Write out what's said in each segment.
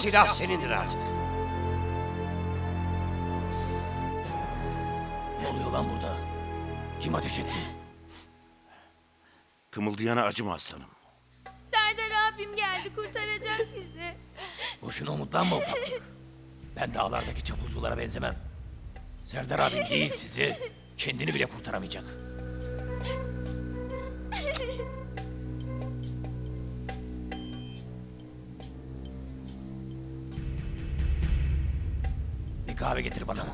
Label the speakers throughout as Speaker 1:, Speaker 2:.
Speaker 1: silah senindir artık.
Speaker 2: Ne oluyor lan burada? Kim ateş etti?
Speaker 3: Kımıldayana acıma aslanım.
Speaker 4: Serdar abim geldi kurtaracak bizi.
Speaker 2: Boşuna umutlanma ufaklık. Ben dağlardaki çapulculara benzemem. Serdar abim değil sizi, kendini bile kurtaramayacak. Kahve getir bana.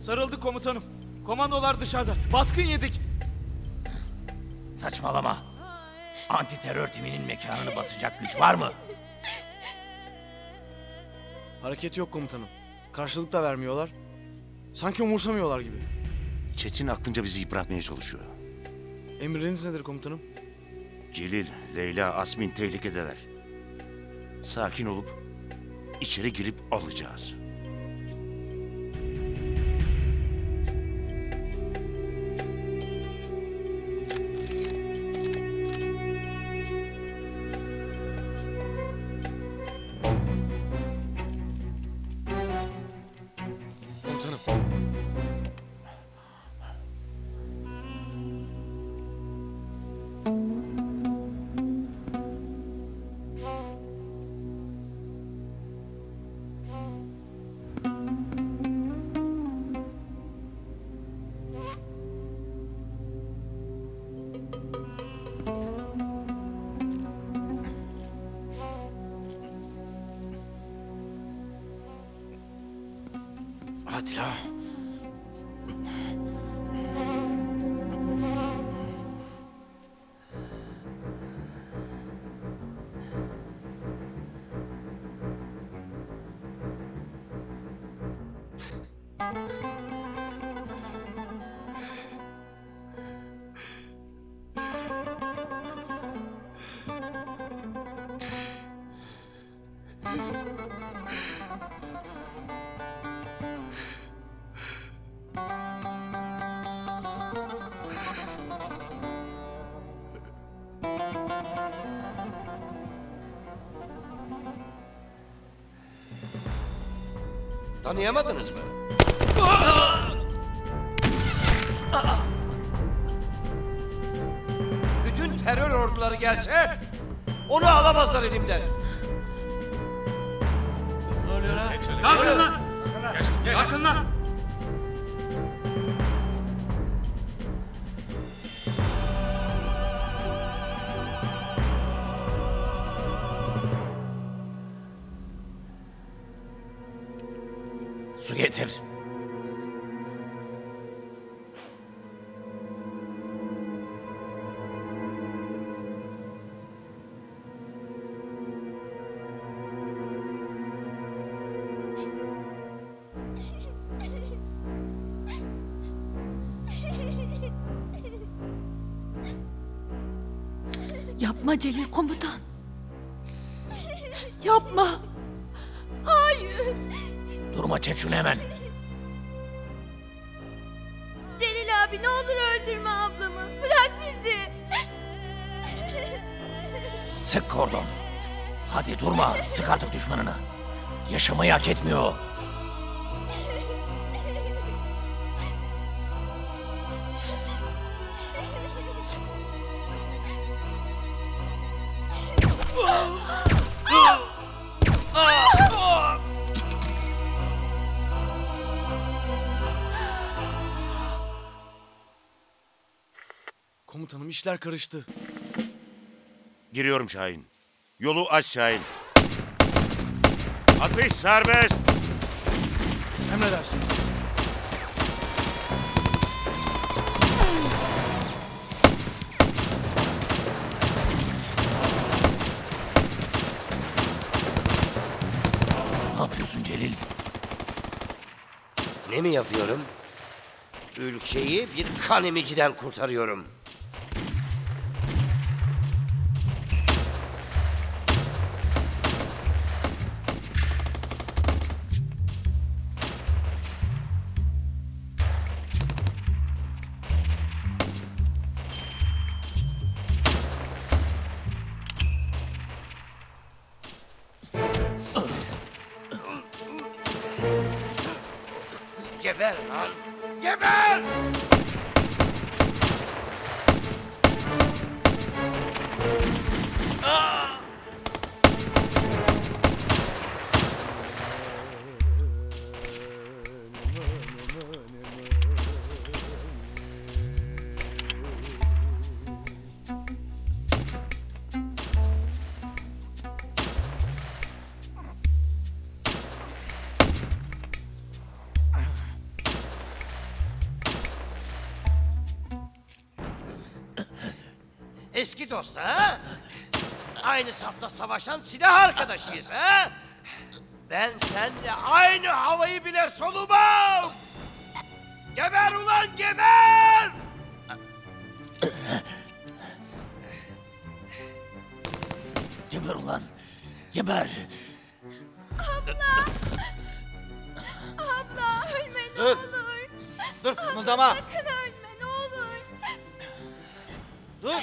Speaker 5: Sarıldı komutanım. Komandolar dışarıda. Baskın yedik.
Speaker 2: Saçmalama. Anti terör timinin mekanını basacak güç var mı?
Speaker 6: Hareket yok komutanım. Karşılık da vermiyorlar. Sanki umursamıyorlar gibi.
Speaker 3: Çetin aklınca bizi yıpratmaya çalışıyor.
Speaker 6: Emriniz nedir komutanım?
Speaker 3: Celil, Leyla, Asmin tehlikedeler. Sakin olup içeri girip alacağız.
Speaker 1: Tanıyamadınız mı?
Speaker 4: Yapma Celil komutan. Yapma. Hayır.
Speaker 2: Durma çek şunu hemen.
Speaker 4: Celil abi ne olur öldürme ablamı. Bırak bizi.
Speaker 2: Sık kordon. Hadi durma. Sık artık düşmanına. Yaşamayı hak etmiyor.
Speaker 6: İşler karıştı.
Speaker 3: Giriyorum Şahin. Yolu aç Şahin. Atış serbest.
Speaker 6: Emredersiniz.
Speaker 2: Ne yapıyorsun Celil?
Speaker 1: Ne mi yapıyorum? Ülkeyi bir kan emiciden kurtarıyorum. Eski dost ha? Aynı safta savaşan silah arkadaşıyız ha? Ben seninle aynı havayı bile solumam! Geber ulan geber!
Speaker 2: Geber ulan. Geber.
Speaker 4: Abla ölme ne
Speaker 5: Dur.
Speaker 4: olur.
Speaker 5: Dur kımıldama.
Speaker 4: Sakın ölme ne olur.
Speaker 5: Dur.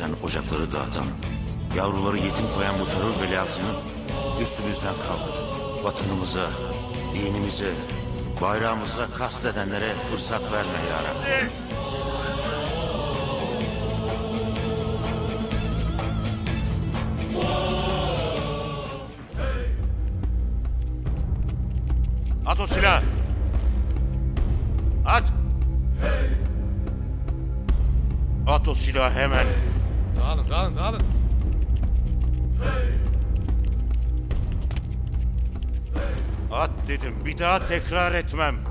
Speaker 3: sen ocakları dağıtan, yavruları yetim koyan bu terör belasını üstümüzden kaldır. Vatanımıza, dinimize, bayrağımıza kastedenlere fırsat verme ya. At o silahı. At. At o silahı hemen. Daha tekrar etmem.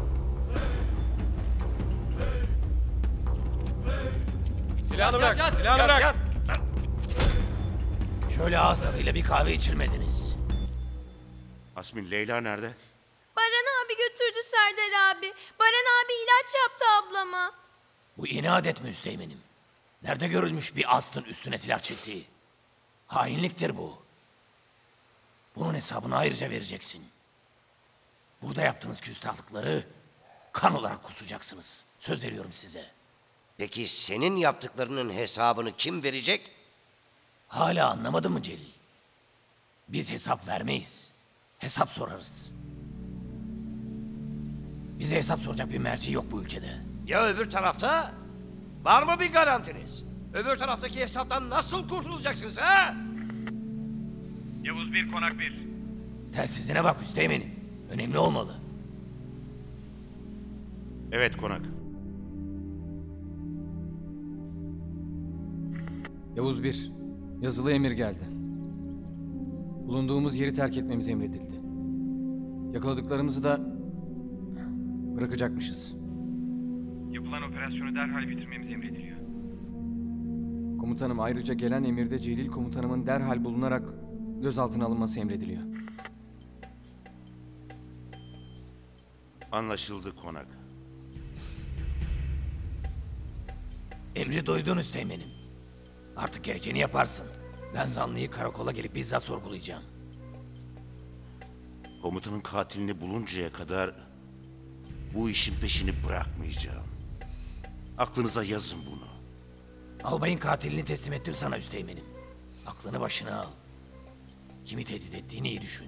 Speaker 5: Silahını bırak. Silahını bırak.
Speaker 2: Şöyle ağız tadıyla bir kahve içirmediniz.
Speaker 3: Asmin Leyla nerede?
Speaker 4: Baran abi götürdü Serdar abi. Baran abi ilaç yaptı ablama.
Speaker 2: Bu yeni adet mi üsteğmenim? Nerede görülmüş bir astın üstüne silah çektiği? Hainliktir bu. Bunun hesabını ayrıca vereceksin. Burada yaptığınız küstahlıkları kan olarak kusacaksınız. Söz veriyorum size.
Speaker 1: Peki senin yaptıklarının hesabını kim verecek?
Speaker 2: Hala anlamadın mı Celil? Biz hesap vermeyiz. Hesap sorarız. Bize hesap soracak bir merci yok bu ülkede.
Speaker 1: Ya öbür tarafta? Var mı bir garantiniz? Öbür taraftaki hesaptan nasıl kurtulacaksınız ha?
Speaker 7: Yavuz bir konak bir.
Speaker 2: Telsizine bak Üsteğmen'im. Önemli olmalı.
Speaker 3: Evet konak.
Speaker 8: Yavuz 1. Yazılı emir geldi. Bulunduğumuz yeri terk etmemiz emredildi. Yakaladıklarımızı da bırakacakmışız.
Speaker 7: Yapılan operasyonu derhal bitirmemiz emrediliyor.
Speaker 8: Komutanım ayrıca gelen emirde Celil komutanımın derhal bulunarak gözaltına alınması emrediliyor.
Speaker 3: Anlaşıldı konak.
Speaker 2: Emri duydun üsteğmenim. Artık gerekeni yaparsın. Ben zanlıyı karakola gelip bizzat sorgulayacağım.
Speaker 3: Komutanın katilini buluncaya kadar bu işin peşini bırakmayacağım. Aklınıza yazın bunu.
Speaker 2: Albayın katilini teslim ettim sana üsteğmenim. Aklını başına al. Kimi tehdit ettiğini iyi düşün.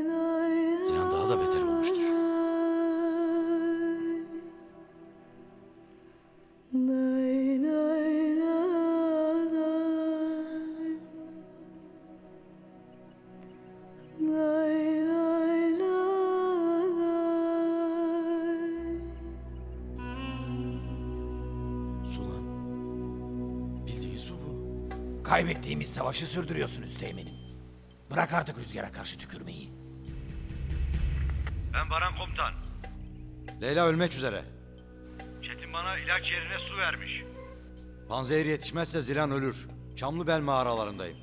Speaker 2: Kaybettiğimiz savaşı sürdürüyorsun üsteğmenim. Bırak artık rüzgara karşı tükürmeyi.
Speaker 7: Ben Baran komutan.
Speaker 9: Leyla ölmek üzere.
Speaker 7: Çetin bana ilaç yerine su vermiş.
Speaker 9: Panzehir yetişmezse Zilan ölür. Çamlıbel mağaralarındayım.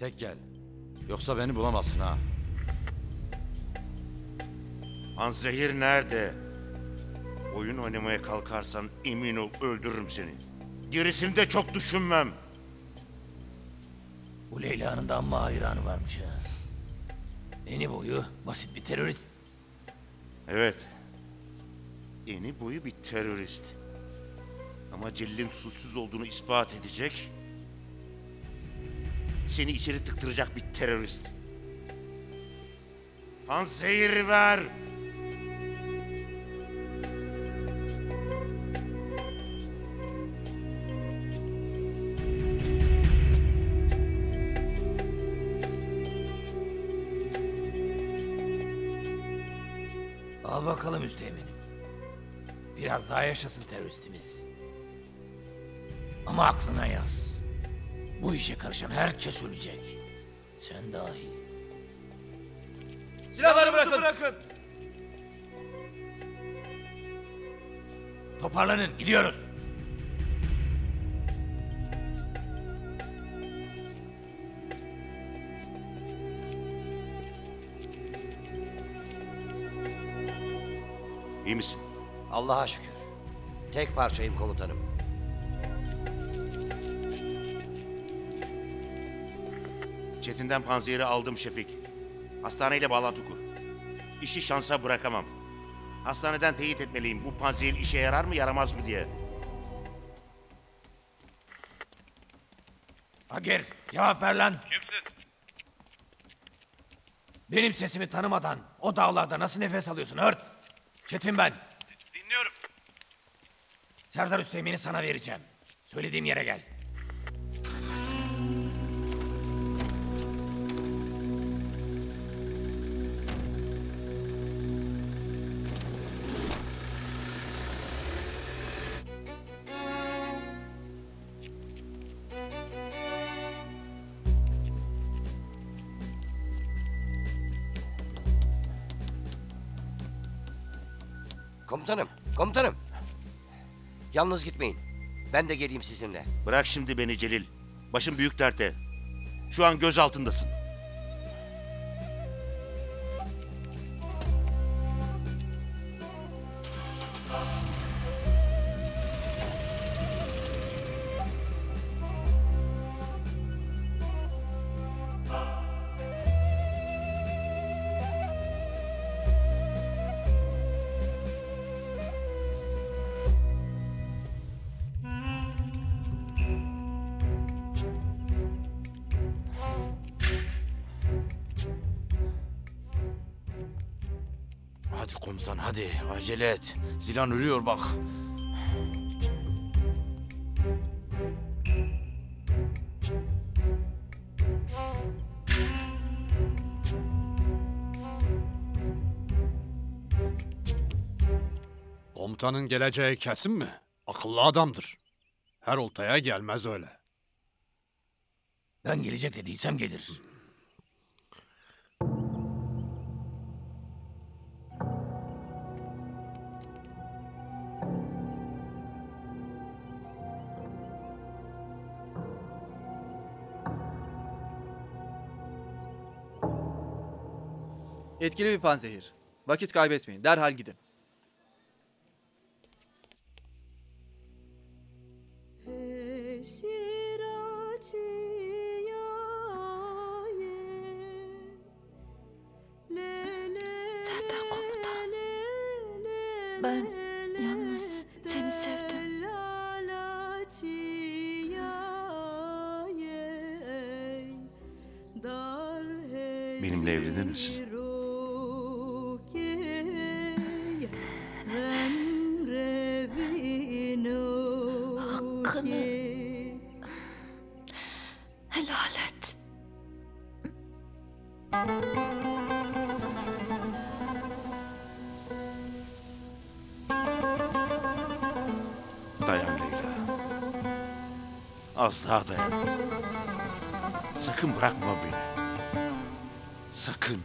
Speaker 9: Tek gel. Yoksa beni bulamazsın ha.
Speaker 3: Panzehir nerede? Oyun oynamaya kalkarsan emin ol öldürürüm seni. Gerisini de çok düşünmem.
Speaker 2: Bu Leyla'nın da amma hayranı varmış ha. Eni boyu basit bir terörist.
Speaker 3: Evet. Eni boyu bir terörist. Ama Celil'in suçsuz olduğunu ispat edecek. Seni içeri tıktıracak bir terörist. Panzehir ver.
Speaker 2: Bakalım üsteğmenim. Biraz daha yaşasın teröristimiz. Ama aklına yaz. Bu işe karışan herkes ölecek. Sen dahil.
Speaker 1: Silahları bırakın. bırakın.
Speaker 2: Toparlanın gidiyoruz.
Speaker 3: İyi misin?
Speaker 1: Allah'a şükür. Tek parçayım komutanım.
Speaker 3: Çetin'den panzehiri aldım Şefik. Hastaneyle bağlantı kur. İşi şansa bırakamam. Hastaneden teyit etmeliyim. Bu panzehir işe yarar mı yaramaz mı diye.
Speaker 2: Agir cevap ver lan.
Speaker 7: Kimsin?
Speaker 2: Benim sesimi tanımadan o dağlarda nasıl nefes alıyorsun hırt? Çetin ben.
Speaker 7: Dinliyorum.
Speaker 2: Serdar Üsteğmen'i sana vereceğim. Söylediğim yere gel.
Speaker 1: Komutanım. Yalnız gitmeyin. Ben de geleyim sizinle.
Speaker 3: Bırak şimdi beni Celil. Başım büyük dertte. Şu an göz altındasın.
Speaker 9: Komutan hadi acele et. Zilan ölüyor bak.
Speaker 5: Komutanın geleceği kesin mi? Akıllı adamdır. Her oltaya gelmez öyle.
Speaker 2: Ben gelecek dediysem gelir.
Speaker 10: Etkili bir panzehir. Vakit kaybetmeyin. Derhal gidin.
Speaker 4: Serdar komutan. Ben yalnız seni sevdim.
Speaker 3: Benimle evlenir misin? Dayan. Sakın bırakma beni. Sakın.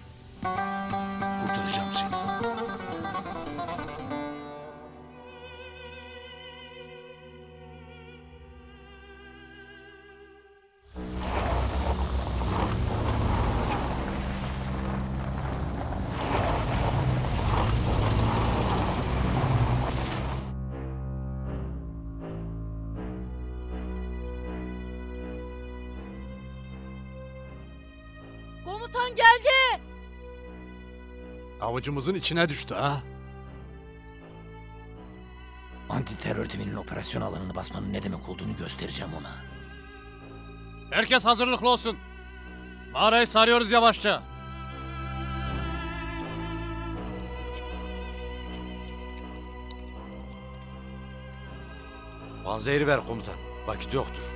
Speaker 5: Avucumuzun içine düştü ha.
Speaker 2: Anti terör timinin operasyon alanını basmanın ne demek olduğunu göstereceğim ona.
Speaker 5: Herkes hazırlıklı olsun. Mağarayı sarıyoruz yavaşça.
Speaker 9: Panzehiri ver komutan. Vakit yoktur.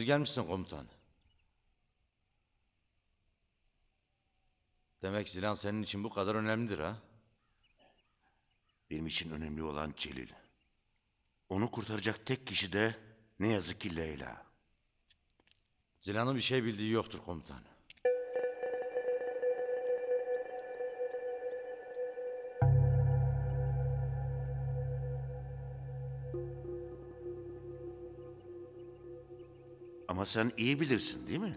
Speaker 9: Yalnız gelmişsin komutan. Demek Zilan senin için bu kadar önemlidir ha?
Speaker 3: Benim için önemli olan Celil. Onu kurtaracak tek kişi de ne yazık ki Leyla.
Speaker 9: Zilan'ın bir şey bildiği yoktur komutan.
Speaker 3: Ama sen iyi bilirsin değil mi?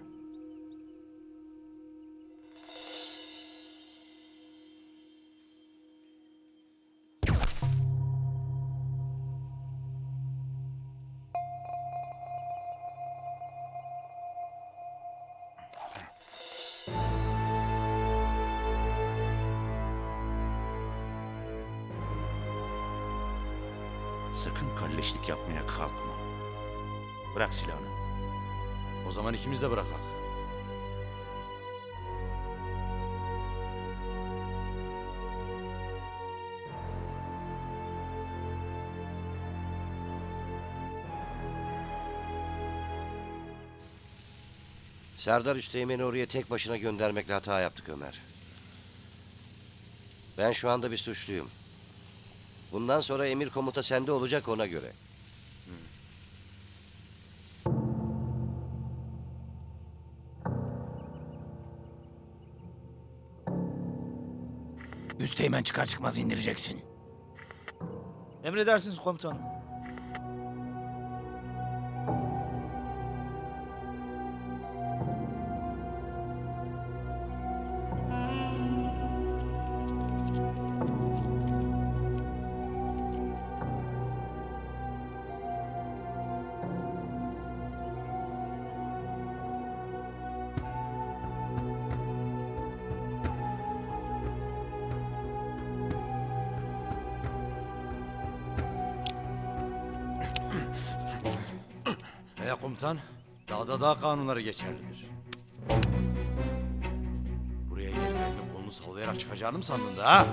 Speaker 1: Serdar Üsteğmen'i oraya tek başına göndermekle hata yaptık Ömer. Ben şu anda bir suçluyum. Bundan sonra emir komuta sende olacak ona göre.
Speaker 2: Üsteğmen çıkar çıkmaz indireceksin.
Speaker 10: Emredersiniz komutanım.
Speaker 9: E komutan, dağda dağ kanunları geçerlidir. Buraya gelip elini kolunu sallayarak çıkacağını mı sandın da ha?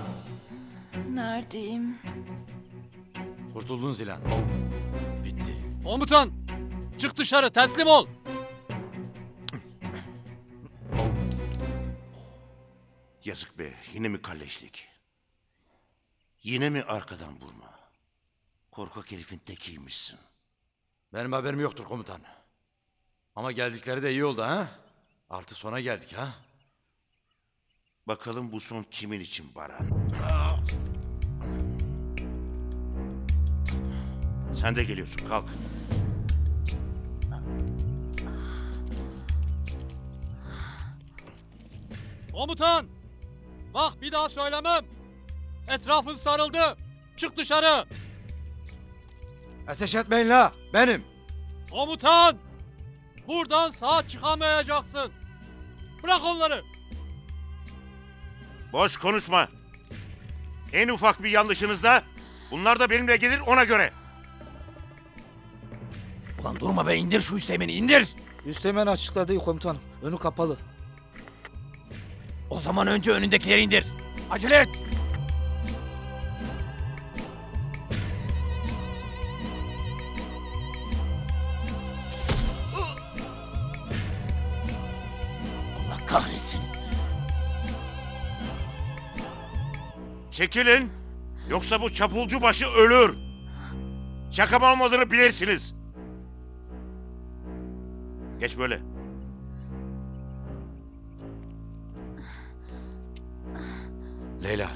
Speaker 4: Neredeyim?
Speaker 9: Kurtuldun Zilan. Bitti.
Speaker 5: Komutan! Çık dışarı teslim ol.
Speaker 3: Yazık be yine mi kalleşlik? Yine mi arkadan vurma? Korkak herifin tekiymişsin.
Speaker 9: Benim haberim yoktur komutan. Ama geldikleri de iyi oldu ha? Artık sona geldik ha?
Speaker 3: Bakalım bu son kimin için Baran? Sen de geliyorsun kalk.
Speaker 5: Komutan! Bak bir daha söylemem. Etrafın sarıldı. Çık dışarı.
Speaker 9: Ateş etmeyin la, benim.
Speaker 5: Komutan! Buradan sağ çıkamayacaksın. Bırak onları.
Speaker 3: Boş konuşma. En ufak bir yanlışınızda bunlar da benimle gelir ona göre.
Speaker 2: Ulan durma be indir şu üsteğmeni indir.
Speaker 11: Üsteğmen açıkladı komutanım. Önü kapalı.
Speaker 2: O zaman önce önündekileri indir. Acele et.
Speaker 3: Çekilin. Yoksa bu çapulcu başı ölür. Şakam olmadığını bilirsiniz. Geç böyle.
Speaker 9: Leyla.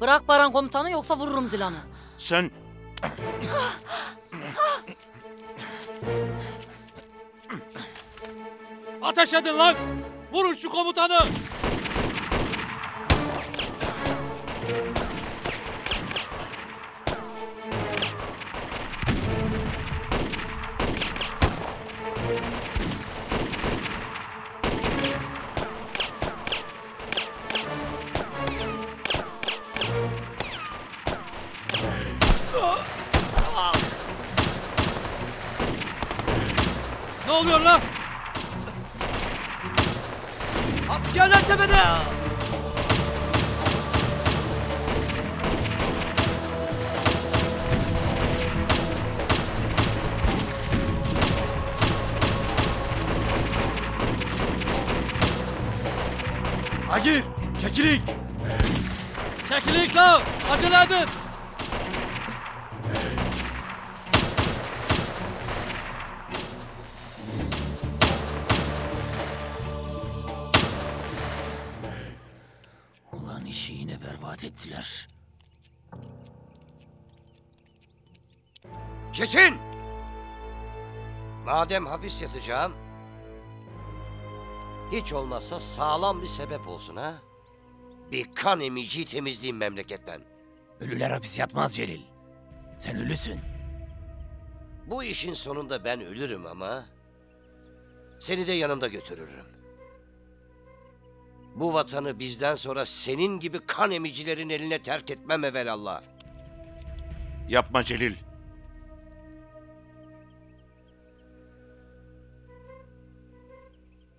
Speaker 12: Bırak Baran komutanı yoksa vururum Zilan'ı.
Speaker 3: Sen
Speaker 5: Ateş edin lan. Vurun şu komutanı. Ne oluyor lan?
Speaker 1: Askerler tepede!
Speaker 9: Agil, çekilik.
Speaker 5: Çekilin lan. Acele edin.
Speaker 1: Madem hapis yatacağım... Hiç olmazsa sağlam bir sebep olsun ha. Bir kan emiciyi temizleyeyim memleketten.
Speaker 2: Ölüler hapis yatmaz Celil. Sen ölüsün.
Speaker 1: Bu işin sonunda ben ölürüm ama... Seni de yanımda götürürüm. Bu vatanı bizden sonra senin gibi kan emicilerin eline terk etmem evelallah.
Speaker 3: yapma Celil.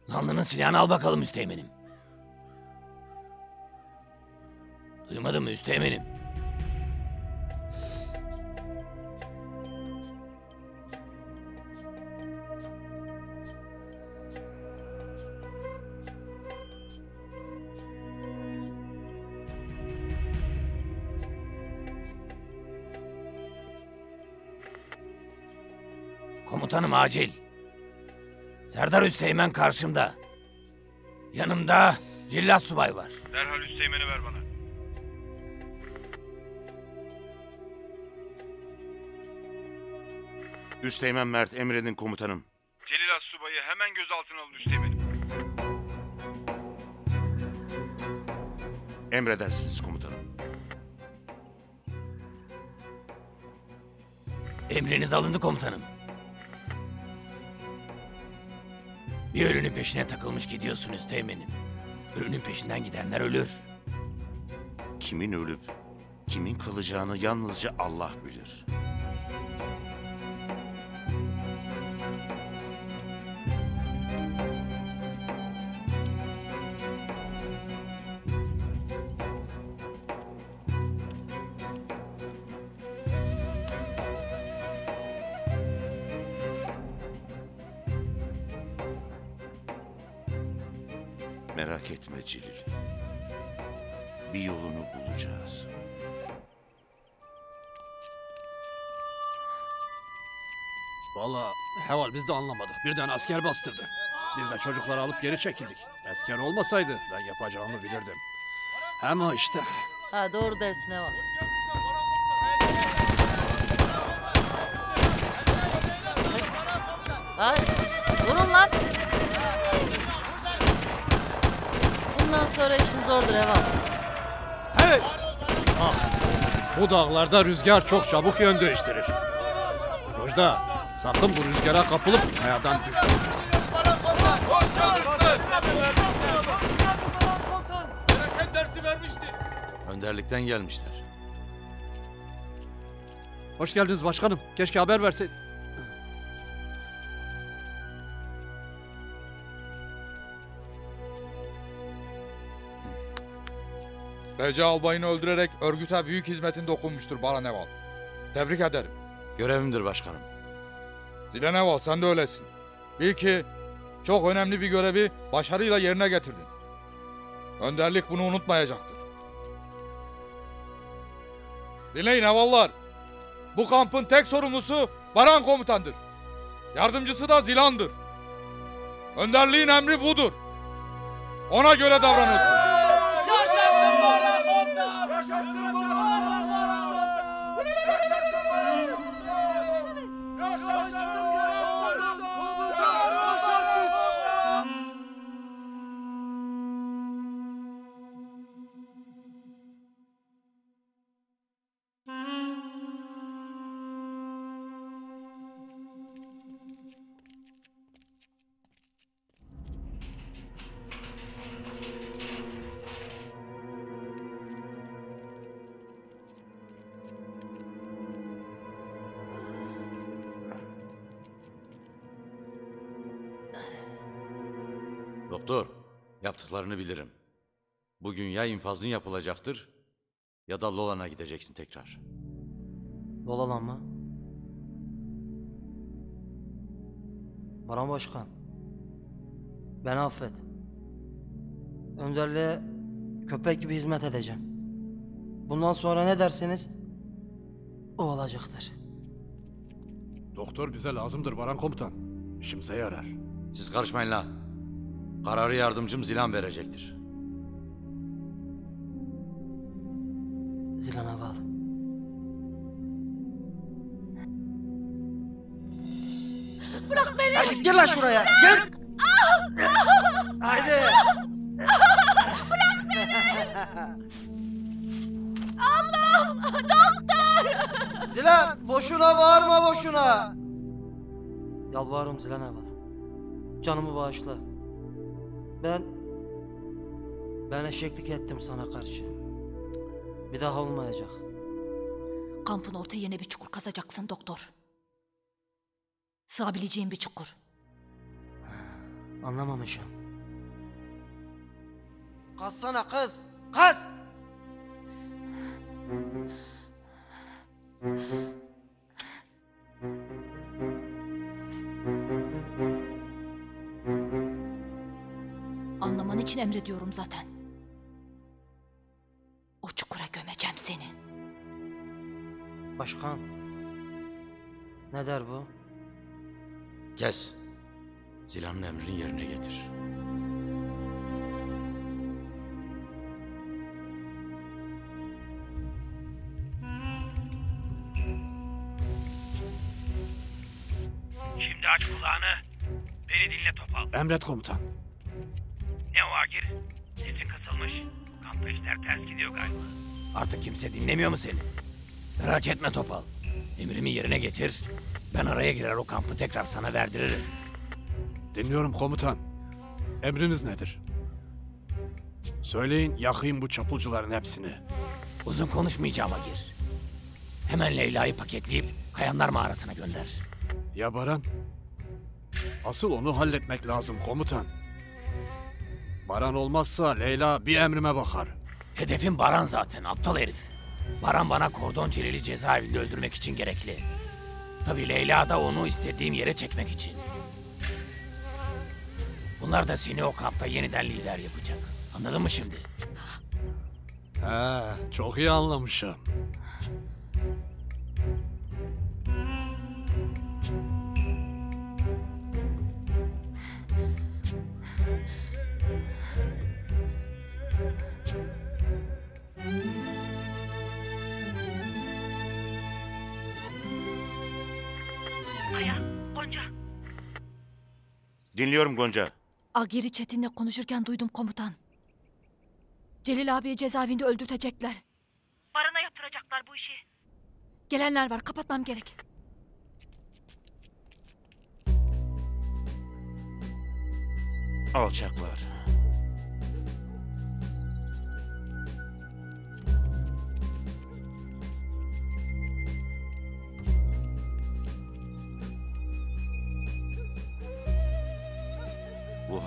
Speaker 2: Zanlının silahını al bakalım üsteğmenim. Duymadın mı üsteğmenim? Komutanım acil. Serdar Üsteğmen karşımda. Yanımda Cillat Subay var.
Speaker 7: Derhal üsteğmeni ver bana.
Speaker 3: Üsteğmen Mert emredin komutanım.
Speaker 7: Celil Subay'ı hemen gözaltına alın üsteğmenim.
Speaker 3: Emredersiniz komutanım.
Speaker 2: Emriniz alındı komutanım. Bir ölünün peşine takılmış gidiyorsun Üsteğmen'im. Ölünün peşinden gidenler ölür.
Speaker 3: Kimin ölüp kimin kalacağını yalnızca Allah bilir. Merak etme Celil. Bir yolunu bulacağız.
Speaker 5: Vallahi Heval biz de anlamadık. Birden asker bastırdı. Biz de çocukları alıp geri çekildik. Asker olmasaydı ben yapacağımı bilirdim. Ama işte
Speaker 12: Ha doğru dersin ne var? Lan durun lan. Bundan sonra işin zordur Evan.
Speaker 5: bu dağlarda rüzgar çok çabuk yön değiştirir. Rojda sakın bu rüzgara kapılıp kayadan düşme.
Speaker 9: Önderlikten gelmişler.
Speaker 5: Hoş geldiniz başkanım. Keşke haber verseydin.
Speaker 13: Bece albayını öldürerek örgüte büyük hizmetin dokunmuştur Bala Neval. Tebrik ederim.
Speaker 9: Görevimdir başkanım.
Speaker 13: Zile Neval sen de öylesin. Bil ki çok önemli bir görevi başarıyla yerine getirdin. Önderlik bunu unutmayacaktır. Dinleyin Nevallar. Bu kampın tek sorumlusu Baran komutandır. Yardımcısı da Zilan'dır. Önderliğin emri budur. Ona göre davranırsın.
Speaker 1: Yaşasın Baran Komutan! Yaşasın Baran
Speaker 9: Doktor, Bugün ya infazın yapılacaktır ya da Lolan'a gideceksin tekrar.
Speaker 11: Dolalan mı? Baran Başkan. Beni affet. Önderliğe köpek gibi hizmet edeceğim. Bundan sonra ne derseniz o olacaktır.
Speaker 5: Doktor bize lazımdır Baran komutan. İşimize yarar.
Speaker 9: Siz karışmayın la. Kararı yardımcım Zilan verecektir.
Speaker 11: Zilan Aval.
Speaker 4: Bırak beni.
Speaker 11: Hadi gel lan şuraya. Gel. Haydi.
Speaker 4: Allah! Doktor!
Speaker 11: Zilan boşuna bağırma boşuna. Yalvarırım Zilan Aval. Canımı bağışla. Ben... Ben eşeklik ettim sana karşı. Bir daha olmayacak.
Speaker 12: Kampın orta yerine bir çukur kazacaksın doktor. Sığabileceğin bir çukur.
Speaker 11: Anlamamışım. Kazsana kız. Kaz.
Speaker 12: Anlaman için emrediyorum zaten. O gömeceğim seni.
Speaker 11: Başkan. Ne der bu?
Speaker 9: Kes. Zilan'ın emrini yerine getir.
Speaker 2: Şimdi aç kulağını. Beni dinle Topal.
Speaker 5: Emret komutan.
Speaker 2: Ne o Agir? Sesin kısılmış. Kampta işler ters gidiyor galiba. Artık kimse dinlemiyor mu seni? Merak etme Topal. Emrimi yerine getir. Ben araya girer o kampı tekrar sana verdiririm.
Speaker 5: Dinliyorum komutan. Emriniz nedir? Söyleyin yakayım bu çapulcuların hepsini.
Speaker 2: Uzun konuşmayacağım Agir. Hemen Leyla'yı paketleyip Kayanlar mağarasına gönder.
Speaker 5: Ya Baran? Asıl onu halletmek lazım komutan. Baran olmazsa Leyla bir emrime bakar.
Speaker 2: Hedefim Baran zaten aptal herif. Baran bana Kordon Celil'i cezaevinde öldürmek için gerekli. Tabii Leyla da onu istediğim yere çekmek için. Bunlar da seni o kampta yeniden lider yapacak. Anladın mı şimdi?
Speaker 5: He, çok iyi anlamışım.
Speaker 3: Dinliyorum Gonca.
Speaker 12: Agiri Çetin'le konuşurken duydum komutan. Celil abiyi cezaevinde öldürtecekler. Baran'a yaptıracaklar bu işi. Gelenler var kapatmam gerek.
Speaker 3: Alçaklar.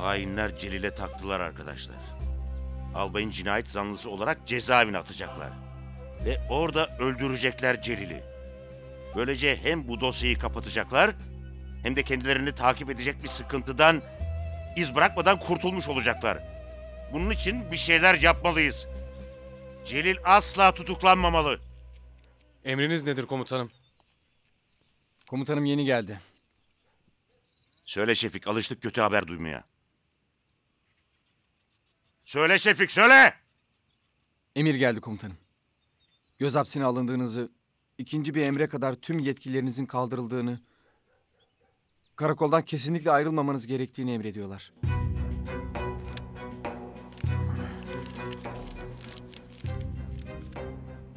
Speaker 3: Hainler Celil'e taktılar arkadaşlar. Albayın cinayet zanlısı olarak cezaevine atacaklar. Ve orada öldürecekler Celil'i. Böylece hem bu dosyayı kapatacaklar hem de kendilerini takip edecek bir sıkıntıdan iz bırakmadan kurtulmuş olacaklar. Bunun için bir şeyler yapmalıyız. Celil asla tutuklanmamalı.
Speaker 6: Emriniz nedir komutanım?
Speaker 8: Komutanım yeni geldi.
Speaker 3: Söyle Şefik, alıştık kötü haber duymaya. Söyle Şefik, söyle!
Speaker 8: Emir geldi komutanım. Göz hapsine alındığınızı, ikinci bir emre kadar tüm yetkilerinizin kaldırıldığını, karakoldan kesinlikle ayrılmamanız gerektiğini emrediyorlar.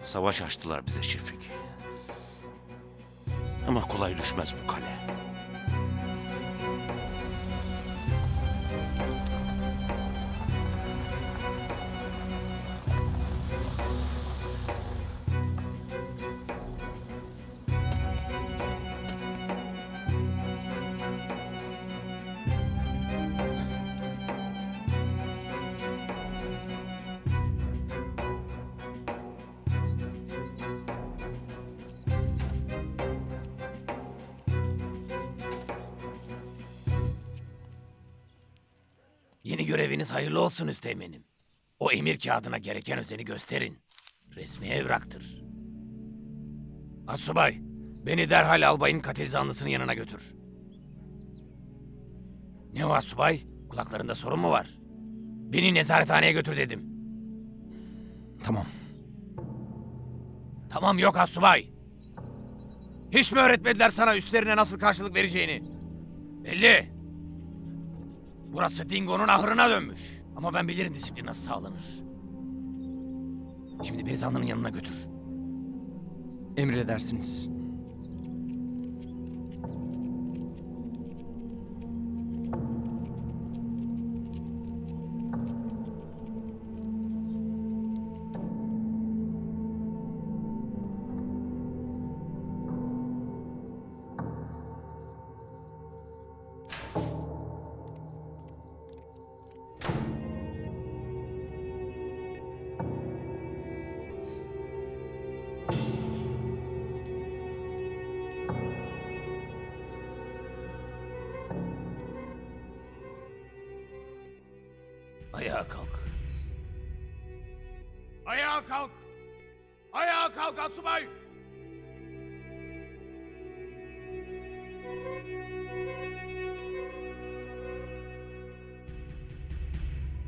Speaker 3: Savaş açtılar bize Şefik. Ama kolay düşmez bu kale.
Speaker 2: Göreviniz hayırlı olsun üsteğmenim. O emir kağıdına gereken özeni gösterin. Resmi evraktır. Asubay, beni derhal albayın katil zanlısının yanına götür. Ne o asubay? Kulaklarında sorun mu var? Beni nezarethaneye götür dedim.
Speaker 8: Tamam.
Speaker 2: Tamam yok asubay. Hiç mi öğretmediler sana üstlerine nasıl karşılık vereceğini? Belli. Burası Dingo'nun ahırına dönmüş. Ama ben bilirim disiplin nasıl sağlanır. Şimdi beni zanlının yanına götür.
Speaker 8: Emredersiniz.
Speaker 2: Kalk!
Speaker 13: Ayağa kalk Atsubay!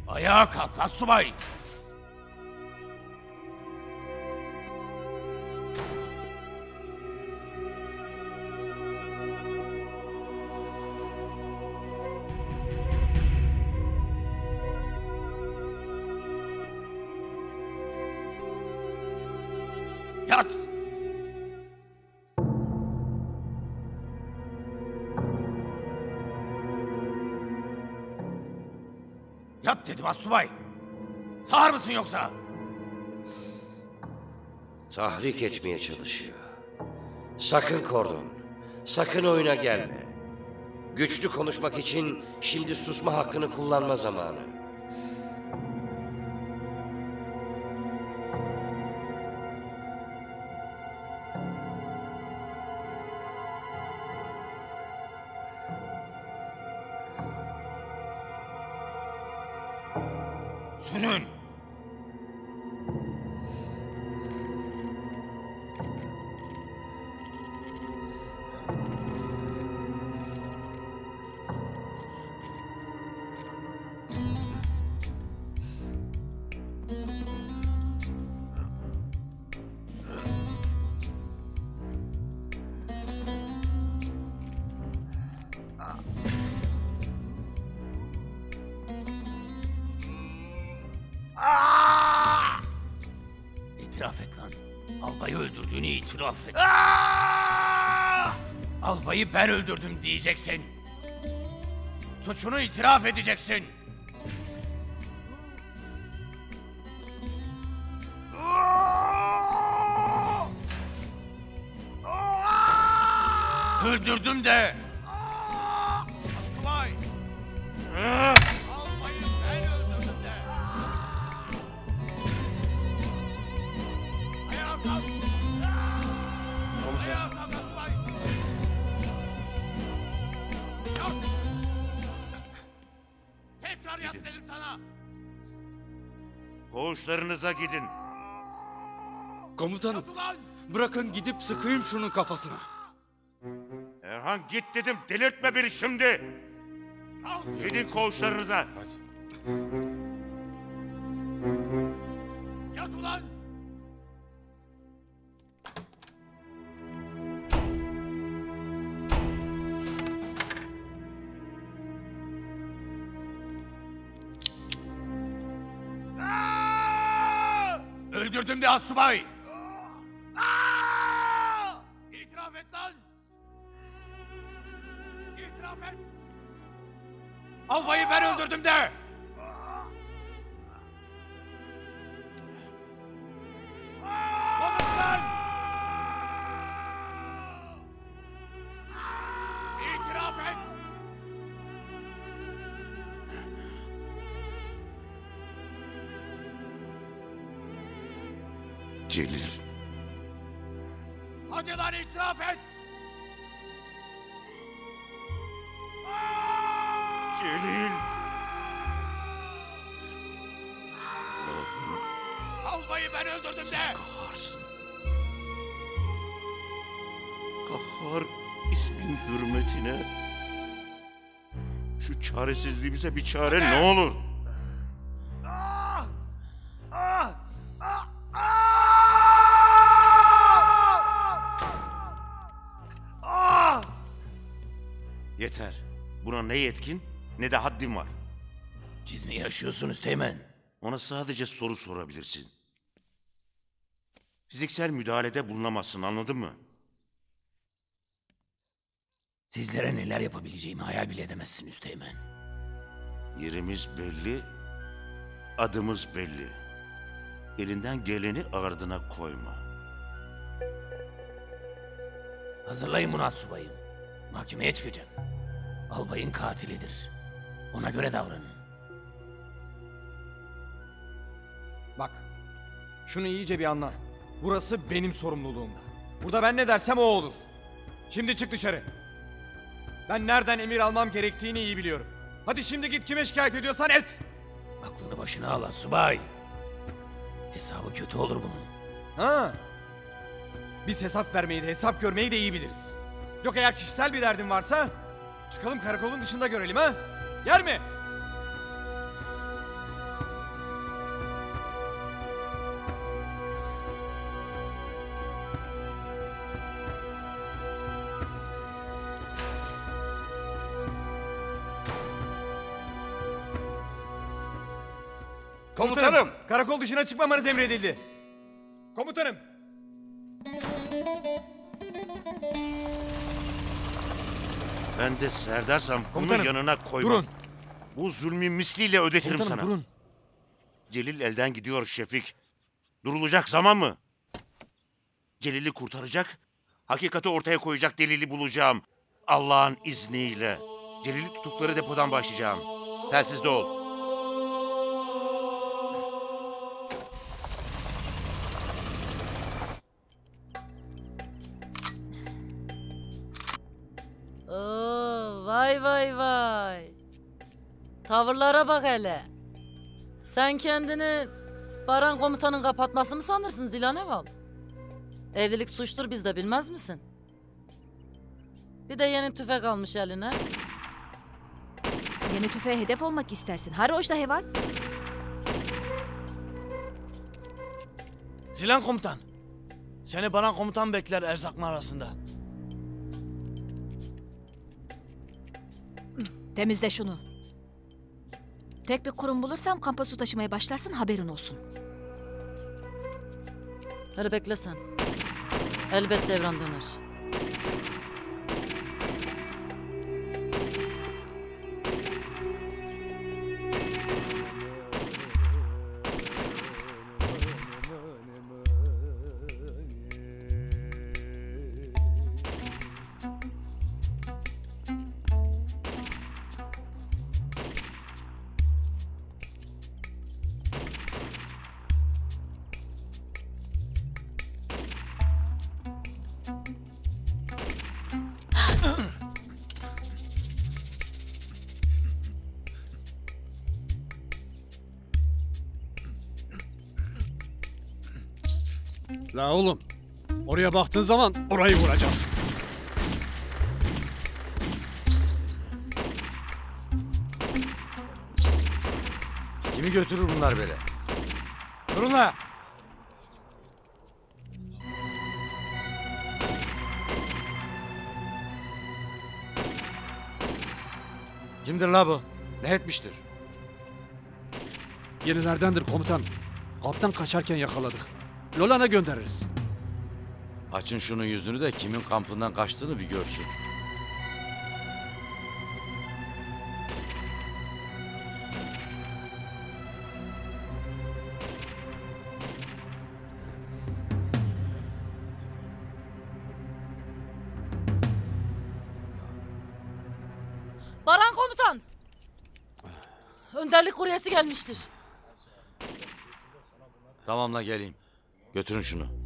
Speaker 2: Ayağa kalk Asubay. Yat. Yat dedim assubay. Sağır mısın yoksa?
Speaker 1: Tahrik etmeye çalışıyor. Sakın kordon. Sakın oyuna gelme. Güçlü konuşmak için şimdi susma hakkını kullanma zamanı.
Speaker 2: Ben öldürdüm diyeceksin. Suçunu itiraf edeceksin. Öldürdüm de.
Speaker 3: Koğuşlarınıza gidin.
Speaker 14: Komutanım bırakın gidip sıkayım şunun kafasına.
Speaker 3: Erhan git dedim delirtme beni şimdi. Gidin koğuşlarınıza.
Speaker 1: Yat ulan!
Speaker 2: Öldürdüm de assubay.
Speaker 3: Çaresizliğimize bir çare ne olur. Yeter. Buna ne yetkin ne de haddim var.
Speaker 2: Cizmi yaşıyorsunuz Teğmen.
Speaker 3: Ona sadece soru sorabilirsin. Fiziksel müdahalede bulunamazsın anladın mı?
Speaker 2: Sizlere neler yapabileceğimi hayal bile edemezsin Üsteğmen.
Speaker 3: Yerimiz belli, adımız belli. Elinden geleni ardına koyma.
Speaker 2: Hazırlayın bunu assubayım. Mahkemeye çıkacak. Albayın katilidir. Ona göre davranın.
Speaker 8: Bak, şunu iyice bir anla. Burası benim sorumluluğumda. Burada ben ne dersem o olur. Şimdi çık dışarı. Ben nereden emir almam gerektiğini iyi biliyorum. Hadi şimdi git kime şikayet ediyorsan et.
Speaker 2: Aklını başına al assubay. Hesabı kötü olur bunun.
Speaker 8: Ha? Biz hesap vermeyi de hesap görmeyi de iyi biliriz. Yok eğer kişisel bir derdin varsa çıkalım karakolun dışında görelim ha? Yer mi?
Speaker 1: Komutanım!
Speaker 8: Karakol dışına çıkmamanız emredildi. Komutanım!
Speaker 3: Ben de Serdarsam bunu
Speaker 8: Komutanım,
Speaker 3: yanına koymam.
Speaker 8: Durun.
Speaker 3: Bu zulmü misliyle ödetirim
Speaker 8: Komutanım
Speaker 3: sana.
Speaker 8: durun.
Speaker 3: Celil elden gidiyor Şefik. Durulacak zaman mı? Celil'i kurtaracak, hakikati ortaya koyacak delili bulacağım. Allah'ın izniyle. Celil'i tutukları depodan başlayacağım. Telsizde ol.
Speaker 15: Vay vay vay. Tavırlara bak hele. Sen kendini Baran komutanın kapatması mı sanırsın Zilan Eval? Evlilik suçtur biz de bilmez misin? Bir de yeni tüfek almış eline.
Speaker 12: Yeni tüfeğe hedef olmak istersin. Harojda heval.
Speaker 6: Zilan komutan. Seni Baran komutan bekler erzak mağarasında.
Speaker 12: Temizle şunu. Tek bir kurum bulursam kampa su taşımaya başlarsın haberin olsun.
Speaker 15: Hadi bekle sen. Elbet devran döner.
Speaker 5: La oğlum. Oraya baktığın zaman orayı vuracağız.
Speaker 9: Kimi götürür bunlar böyle?
Speaker 6: Durun la.
Speaker 9: Kimdir la bu? Ne etmiştir?
Speaker 5: Yenilerdendir komutan. Kaptan kaçarken yakaladık. Lolan'a göndeririz.
Speaker 9: Açın şunun yüzünü de kimin kampından kaçtığını bir görsün.
Speaker 15: Baran komutan! Önderlik kuryesi gelmiştir.
Speaker 9: Tamam la geleyim. Götürün şunu.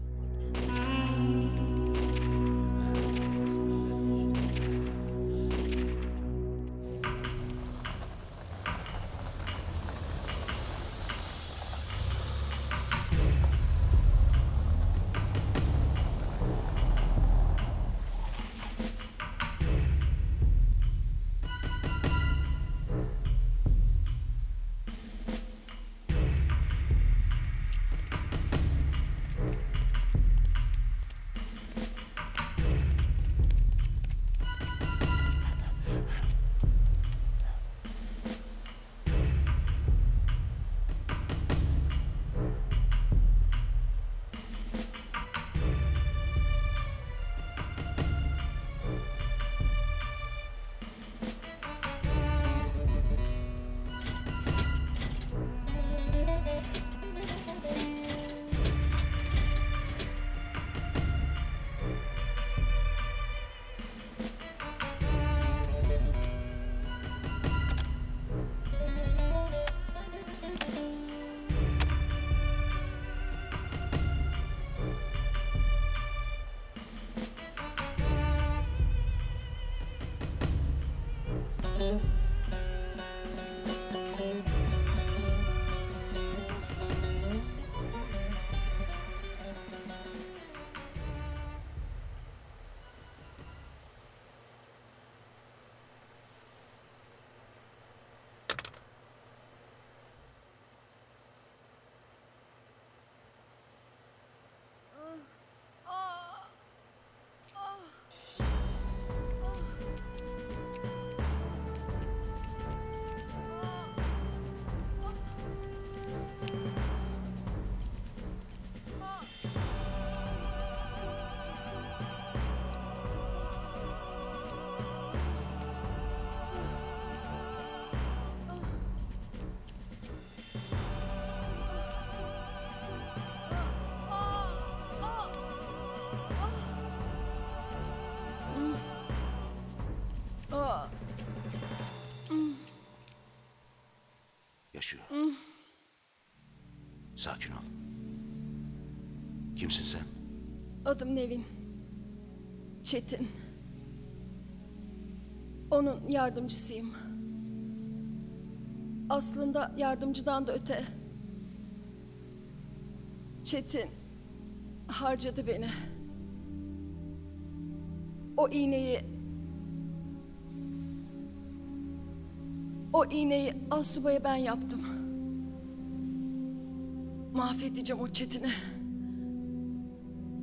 Speaker 3: Sakin ol. Kimsin sen?
Speaker 16: Adım Nevin. Çetin. Onun yardımcısıyım. Aslında yardımcıdan da öte. Çetin harcadı beni. O iğneyi O iğneyi Asuba'ya ben yaptım. Mahvedeceğim o Çetin'i.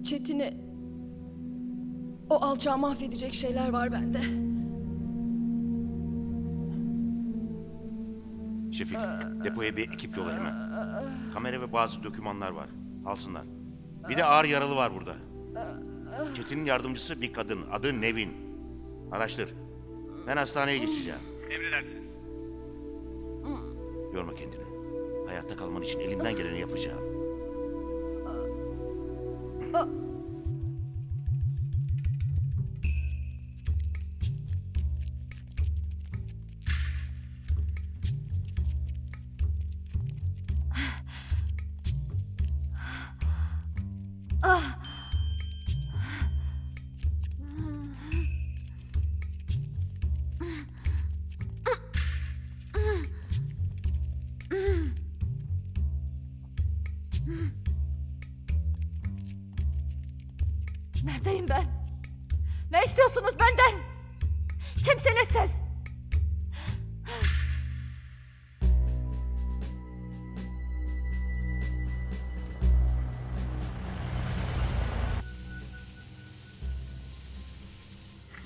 Speaker 16: Çetin'i o alçağı mahvedecek şeyler var bende.
Speaker 3: Şefik, depoya bir ekip yola hemen. Kamera ve bazı dokümanlar var. Alsınlar. Bir de ağır yaralı var burada. Çetin'in yardımcısı bir kadın. Adı Nevin. Araştır. Ben hastaneye geçeceğim.
Speaker 7: Emredersiniz.
Speaker 3: Kendini. Hayatta kalman için elimden geleni yapacağım.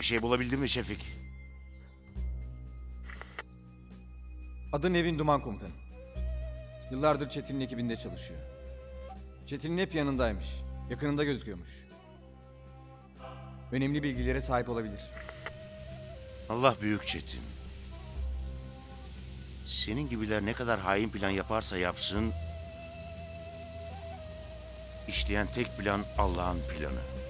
Speaker 3: Şey bulabildin mi Şefik?
Speaker 8: Adı Nevin Duman Komutanı. Yıllardır Çetin'in ekibinde çalışıyor. Çetin'in hep yanındaymış. Yakınında gözüküyormuş. Önemli bilgilere sahip olabilir.
Speaker 3: Allah büyük Çetin. Senin gibiler ne kadar hain plan yaparsa yapsın... ...işleyen tek plan Allah'ın planı.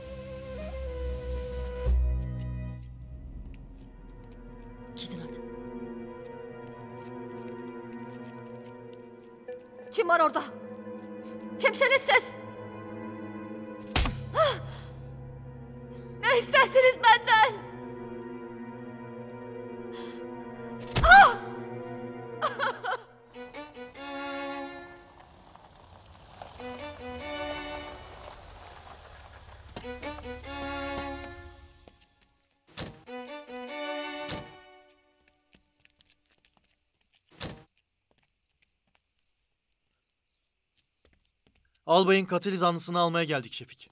Speaker 10: Albayın katil zanlısını almaya geldik Şefik.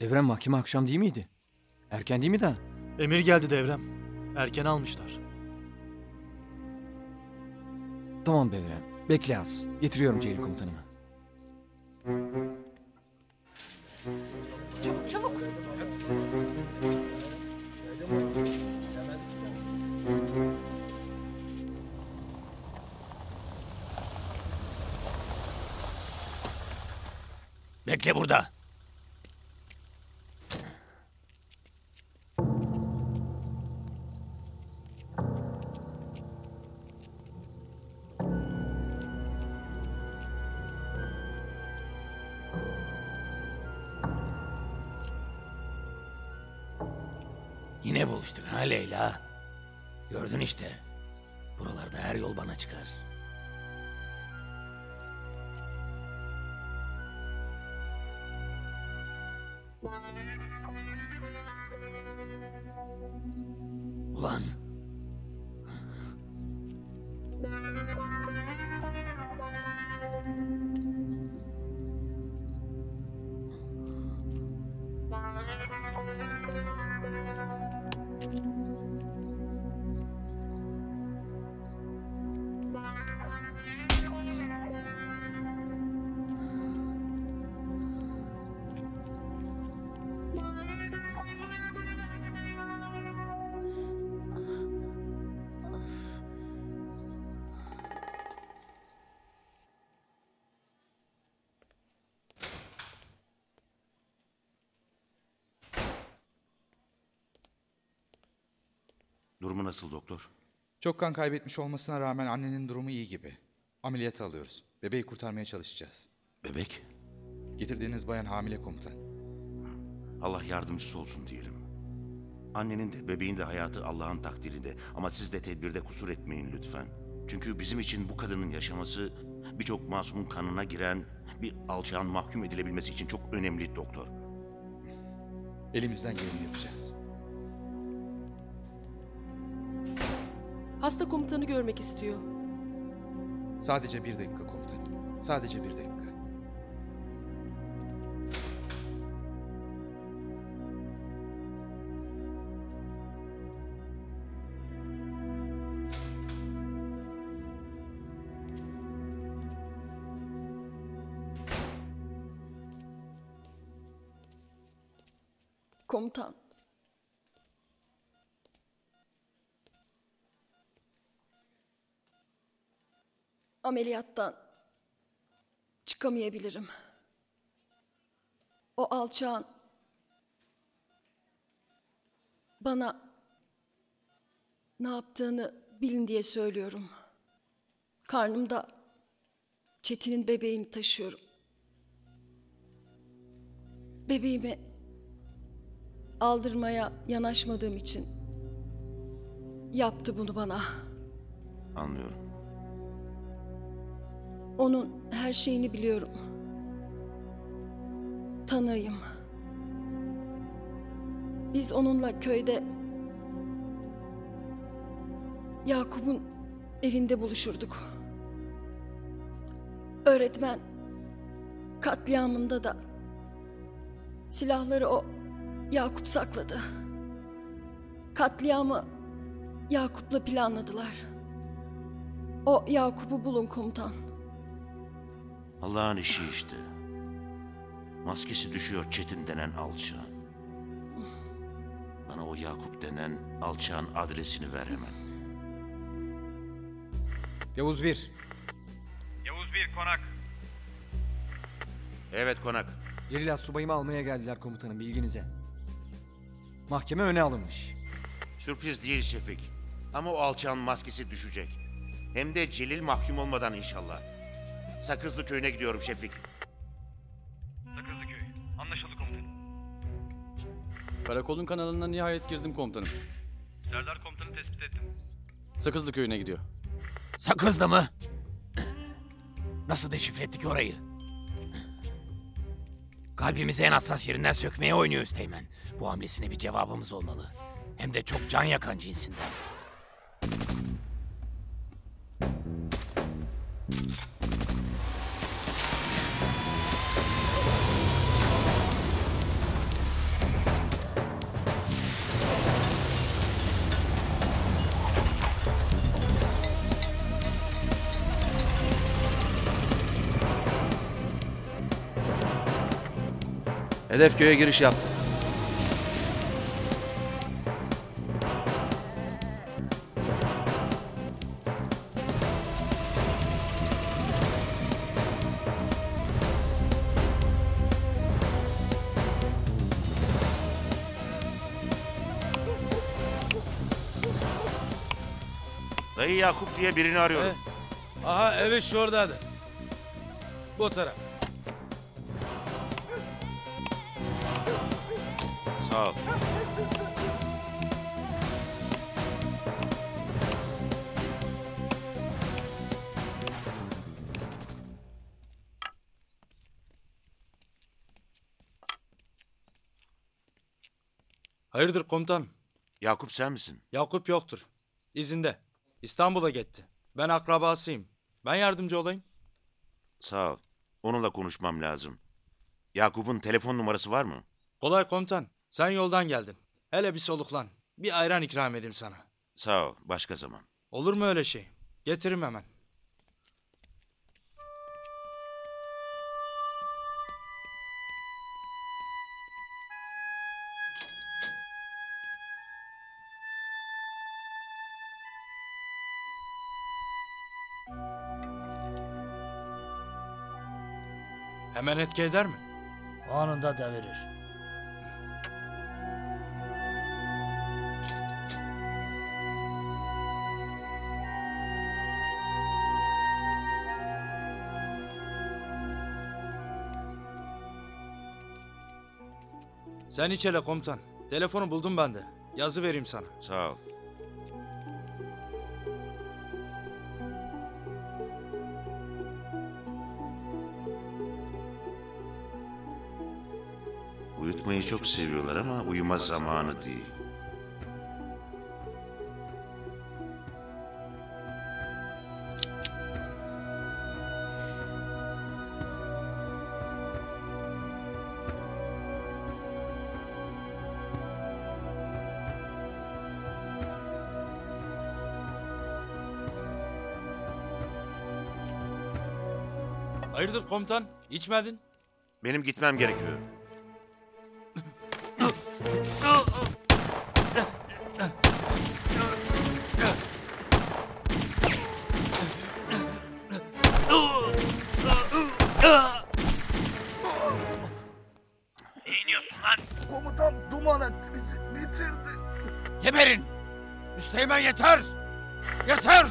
Speaker 8: Devrem mahkeme akşam değil miydi? Erken değil mi daha?
Speaker 10: Emir geldi devrem. Erken almışlar.
Speaker 8: Tamam Devrem. Bekle az. Getiriyorum Celil komutanımı.
Speaker 3: Nasıl doktor?
Speaker 13: Çok kan kaybetmiş olmasına rağmen annenin durumu iyi gibi. Ameliyata alıyoruz. Bebeği kurtarmaya çalışacağız.
Speaker 3: Bebek?
Speaker 13: Getirdiğiniz bayan hamile komutan.
Speaker 3: Allah yardımcısı olsun diyelim. Annenin de bebeğin de hayatı Allah'ın takdirinde. Ama siz de tedbirde kusur etmeyin lütfen. Çünkü bizim için bu kadının yaşaması birçok masumun kanına giren bir alçağın mahkum edilebilmesi için çok önemli doktor.
Speaker 13: Elimizden geleni yapacağız.
Speaker 17: Hasta komutanı görmek istiyor.
Speaker 13: Sadece bir dakika komutan. Sadece bir dakika.
Speaker 16: Komutan. Ameliyattan çıkamayabilirim. O alçağın bana ne yaptığını bilin diye söylüyorum. Karnımda Çetin'in bebeğini taşıyorum. Bebeğimi aldırmaya yanaşmadığım için yaptı bunu bana.
Speaker 3: Anlıyorum.
Speaker 16: Onun her şeyini biliyorum. Tanığım. Biz onunla köyde Yakup'un evinde buluşurduk. Öğretmen katliamında da silahları o Yakup sakladı. Katliamı Yakup'la planladılar. O Yakup'u bulun komutan.
Speaker 3: Allah'ın işi işte. Maskesi düşüyor Çetin denen alçağın. Bana o Yakup denen alçağın adresini ver hemen.
Speaker 8: Yavuz 1.
Speaker 7: Yavuz bir konak.
Speaker 3: Evet konak.
Speaker 8: Celil Subayımı almaya geldiler komutanım bilginize. Mahkeme öne alınmış.
Speaker 3: Sürpriz değil Şefik. Ama o alçağın maskesi düşecek. Hem de Celil mahkum olmadan inşallah. Sakızlı köyüne gidiyorum Şefik.
Speaker 7: Sakızlı köy. Anlaşıldı komutanım.
Speaker 14: Karakolun kanalına nihayet girdim komutanım.
Speaker 7: Serdar komutanı tespit ettim.
Speaker 14: Sakızlı köyüne gidiyor.
Speaker 2: Sakızlı mı? Nasıl deşifre ettik orayı? Kalbimizi en hassas yerinden sökmeye oynuyor Üsteğmen. Bu hamlesine bir cevabımız olmalı. Hem de çok can yakan cinsinden.
Speaker 9: Hedef köye giriş yaptı.
Speaker 3: Dayı Yakup diye birini arıyorum.
Speaker 18: Aha evi şuradadır. Bu taraf.
Speaker 14: Hayırdır komutan?
Speaker 3: Yakup sen misin?
Speaker 14: Yakup yoktur. İzinde. İstanbul'a gitti. Ben akrabasıyım. Ben yardımcı olayım.
Speaker 3: Sağ ol. Onunla konuşmam lazım. Yakup'un telefon numarası var mı?
Speaker 14: Kolay komutan. Sen yoldan geldin. Hele bir soluklan. Bir ayran ikram edeyim sana.
Speaker 3: Sağ ol. Başka zaman.
Speaker 14: Olur mu öyle şey? Getiririm hemen. Hemen etki eder mi?
Speaker 2: Anında devirir.
Speaker 14: Sen iç hele komutan. Telefonu buldum ben de. Yazı vereyim sana.
Speaker 3: Sağ ol. Uyutmayı çok seviyorlar ama uyuma zamanı değil.
Speaker 14: Hayırdır komutan? İçmedin?
Speaker 3: Benim gitmem gerekiyor.
Speaker 2: Üsteğmen yeter! Yeter!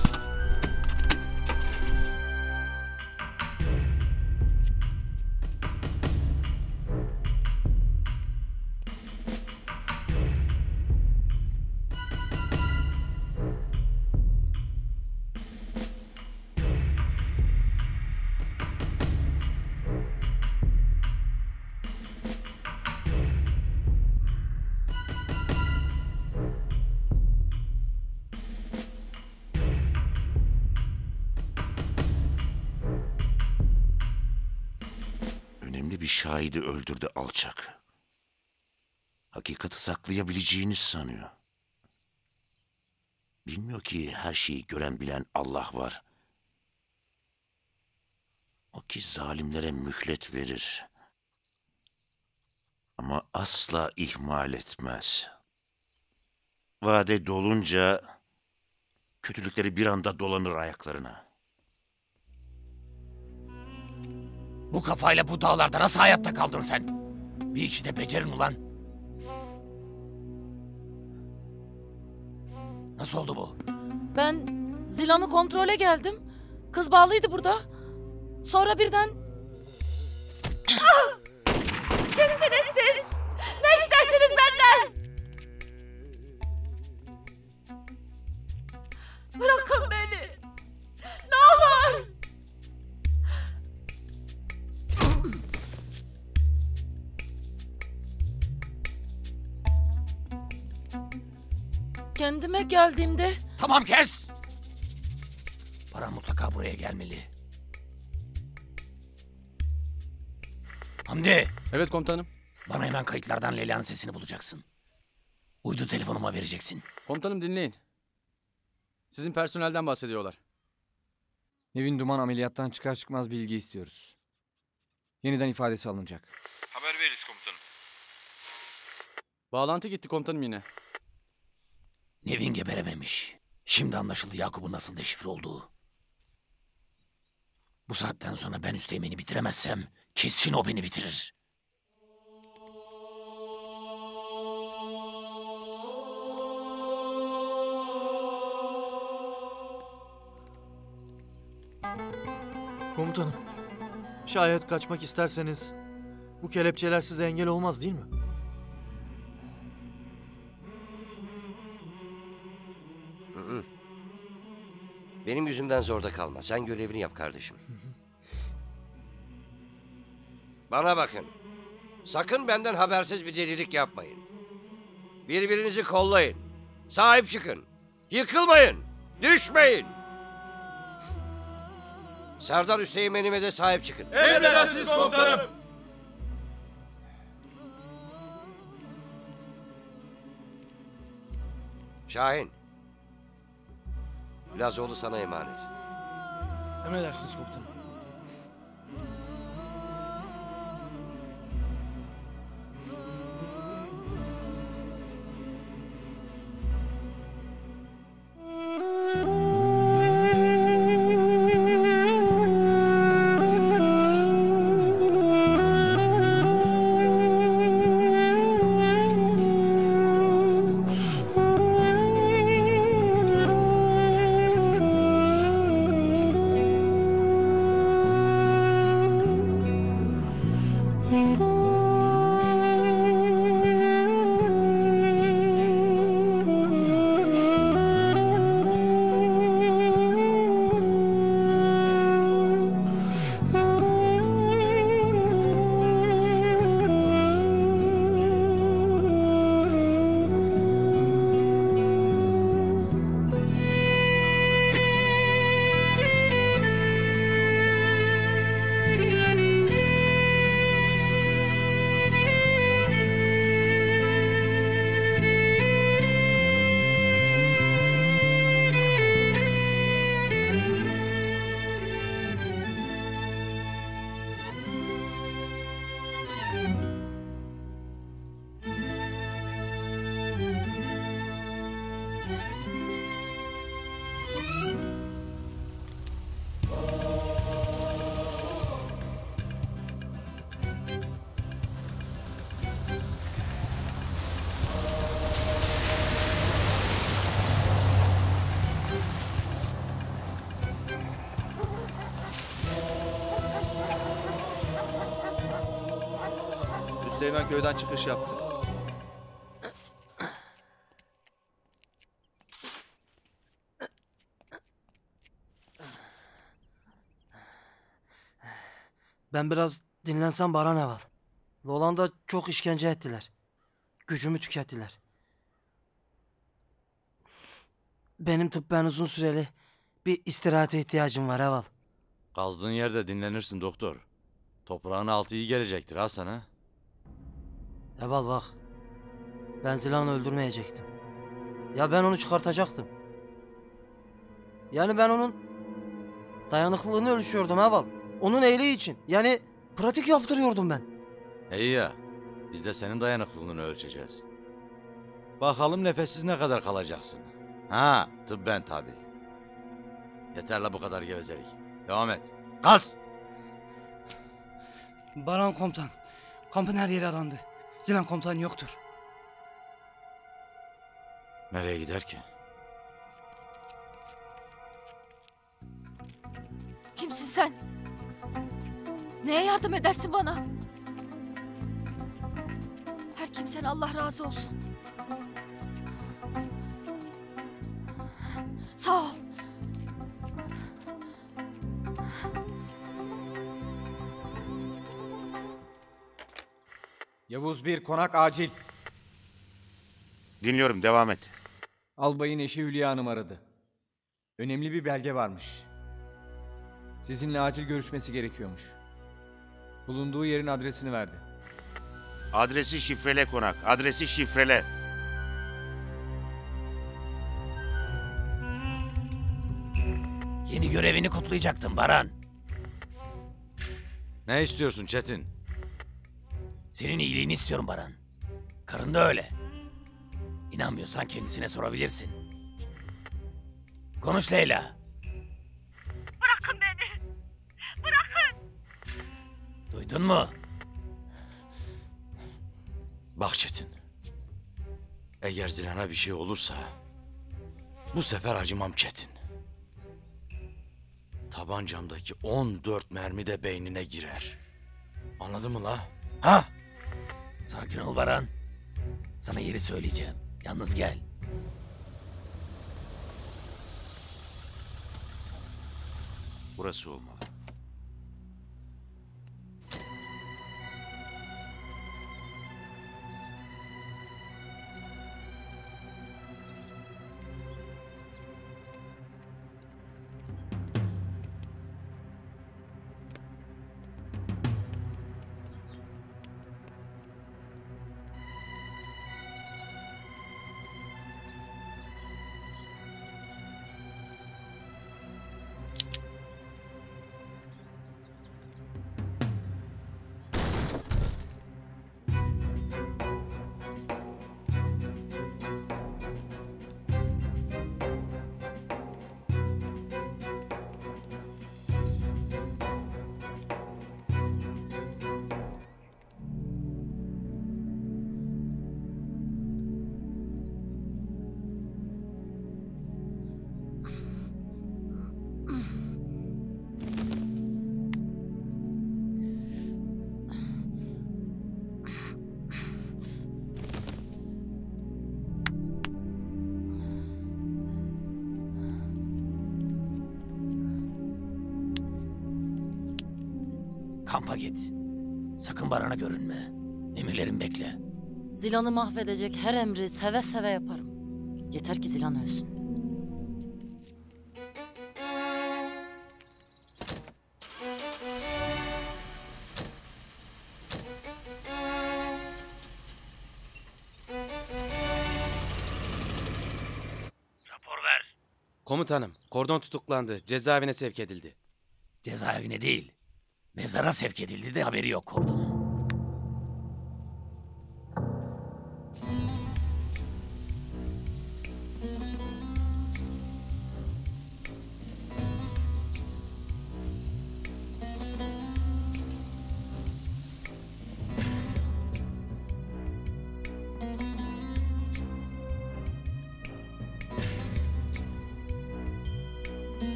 Speaker 3: Şahidi öldürdü alçak. Hakikati saklayabileceğini sanıyor. Bilmiyor ki her şeyi gören bilen Allah var. O ki zalimlere mühlet verir. Ama asla ihmal etmez. Vade dolunca kötülükleri bir anda dolanır ayaklarına.
Speaker 2: Bu kafayla bu dağlarda nasıl hayatta kaldın sen? Bir işi de becerin ulan. Nasıl oldu bu?
Speaker 15: Ben Zilan'ı kontrole geldim. Kız bağlıydı burada. Sonra birden
Speaker 4: Kimsiniz siz? Ne istersiniz benden? Bırakın beni.
Speaker 15: Kendime geldiğimde
Speaker 2: Tamam kes! Para mutlaka buraya gelmeli. Hamdi!
Speaker 10: Evet komutanım.
Speaker 2: Bana hemen kayıtlardan Leyla'nın sesini bulacaksın. Uydu telefonuma vereceksin.
Speaker 10: Komutanım dinleyin. Sizin personelden bahsediyorlar.
Speaker 8: Nevin Duman ameliyattan çıkar çıkmaz bilgi istiyoruz. Yeniden ifadesi alınacak.
Speaker 7: Haber veririz komutanım.
Speaker 10: Bağlantı gitti komutanım yine.
Speaker 2: Nevin geberememiş. Şimdi anlaşıldı Yakup'un nasıl deşifre olduğu. Bu saatten sonra ben Üsteğmen'i bitiremezsem kesin o beni bitirir.
Speaker 10: Komutanım. Şayet kaçmak isterseniz bu kelepçeler size engel olmaz değil mi?
Speaker 1: Benim yüzümden zorda kalma. Sen görevini yap kardeşim. Bana bakın. Sakın benden habersiz bir delilik yapmayın. Birbirinizi kollayın. Sahip çıkın. Yıkılmayın. Düşmeyin. Serdar Üsteğmen'ime de sahip çıkın.
Speaker 18: Emredersiniz komutanım.
Speaker 1: Şahin. Lazoğlu sana emanet.
Speaker 6: Emredersiniz komutanım. Köyden çıkış yaptı.
Speaker 11: Ben biraz dinlensem Baran Eval. Lolanda çok işkence ettiler. Gücümü tükettiler. Benim tıbben uzun süreli bir istirahate ihtiyacım var Eval.
Speaker 9: Kazdığın yerde dinlenirsin doktor. Toprağın altı iyi gelecektir ha sana.
Speaker 11: Eval bak. Ben Zilan'ı öldürmeyecektim. Ya ben onu çıkartacaktım. Yani ben onun dayanıklılığını ölçüyordum Eval. Onun iyiliği için. Yani pratik yaptırıyordum ben.
Speaker 9: İyi ya. Biz de senin dayanıklılığını ölçeceğiz. Bakalım nefessiz ne kadar kalacaksın. Ha, tıbben tabii. Yeter la bu kadar gevezelik. Devam et. Kaz!
Speaker 17: Baran komutan. Kampın her yeri arandı. Zilan komutan yoktur.
Speaker 9: Nereye gider ki?
Speaker 12: Kimsin sen? Neye yardım edersin bana? Her kimsen Allah razı olsun. Sağ ol.
Speaker 8: Yavuz bir konak acil.
Speaker 3: Dinliyorum devam et.
Speaker 8: Albayın eşi Hülya Hanım aradı. Önemli bir belge varmış. Sizinle acil görüşmesi gerekiyormuş. Bulunduğu yerin adresini verdi.
Speaker 3: Adresi şifrele konak. Adresi şifrele.
Speaker 2: Yeni görevini kutlayacaktın Baran.
Speaker 9: Ne istiyorsun Çetin?
Speaker 2: Senin iyiliğini istiyorum Baran. Karın da öyle. İnanmıyorsan kendisine sorabilirsin. Konuş Leyla.
Speaker 12: Bırakın beni. Bırakın.
Speaker 2: Duydun mu?
Speaker 9: Bak Çetin. Eğer Zilan'a bir şey olursa... ...bu sefer acımam Çetin. Tabancamdaki 14 mermi de beynine girer. Anladın mı la? Ha?
Speaker 2: Sakin ol Baran. Sana yeri söyleyeceğim. Yalnız gel.
Speaker 3: Burası olmalı.
Speaker 2: Kampa git. Sakın Baran'a görünme. Emirlerimi bekle.
Speaker 15: Zilan'ı mahvedecek her emri seve seve yaparım. Yeter ki Zilan ölsün.
Speaker 2: Rapor ver.
Speaker 19: Komutanım, kordon tutuklandı. Cezaevine sevk edildi.
Speaker 2: Cezaevine değil. Mezara sevk edildi de haberi yok kordonun.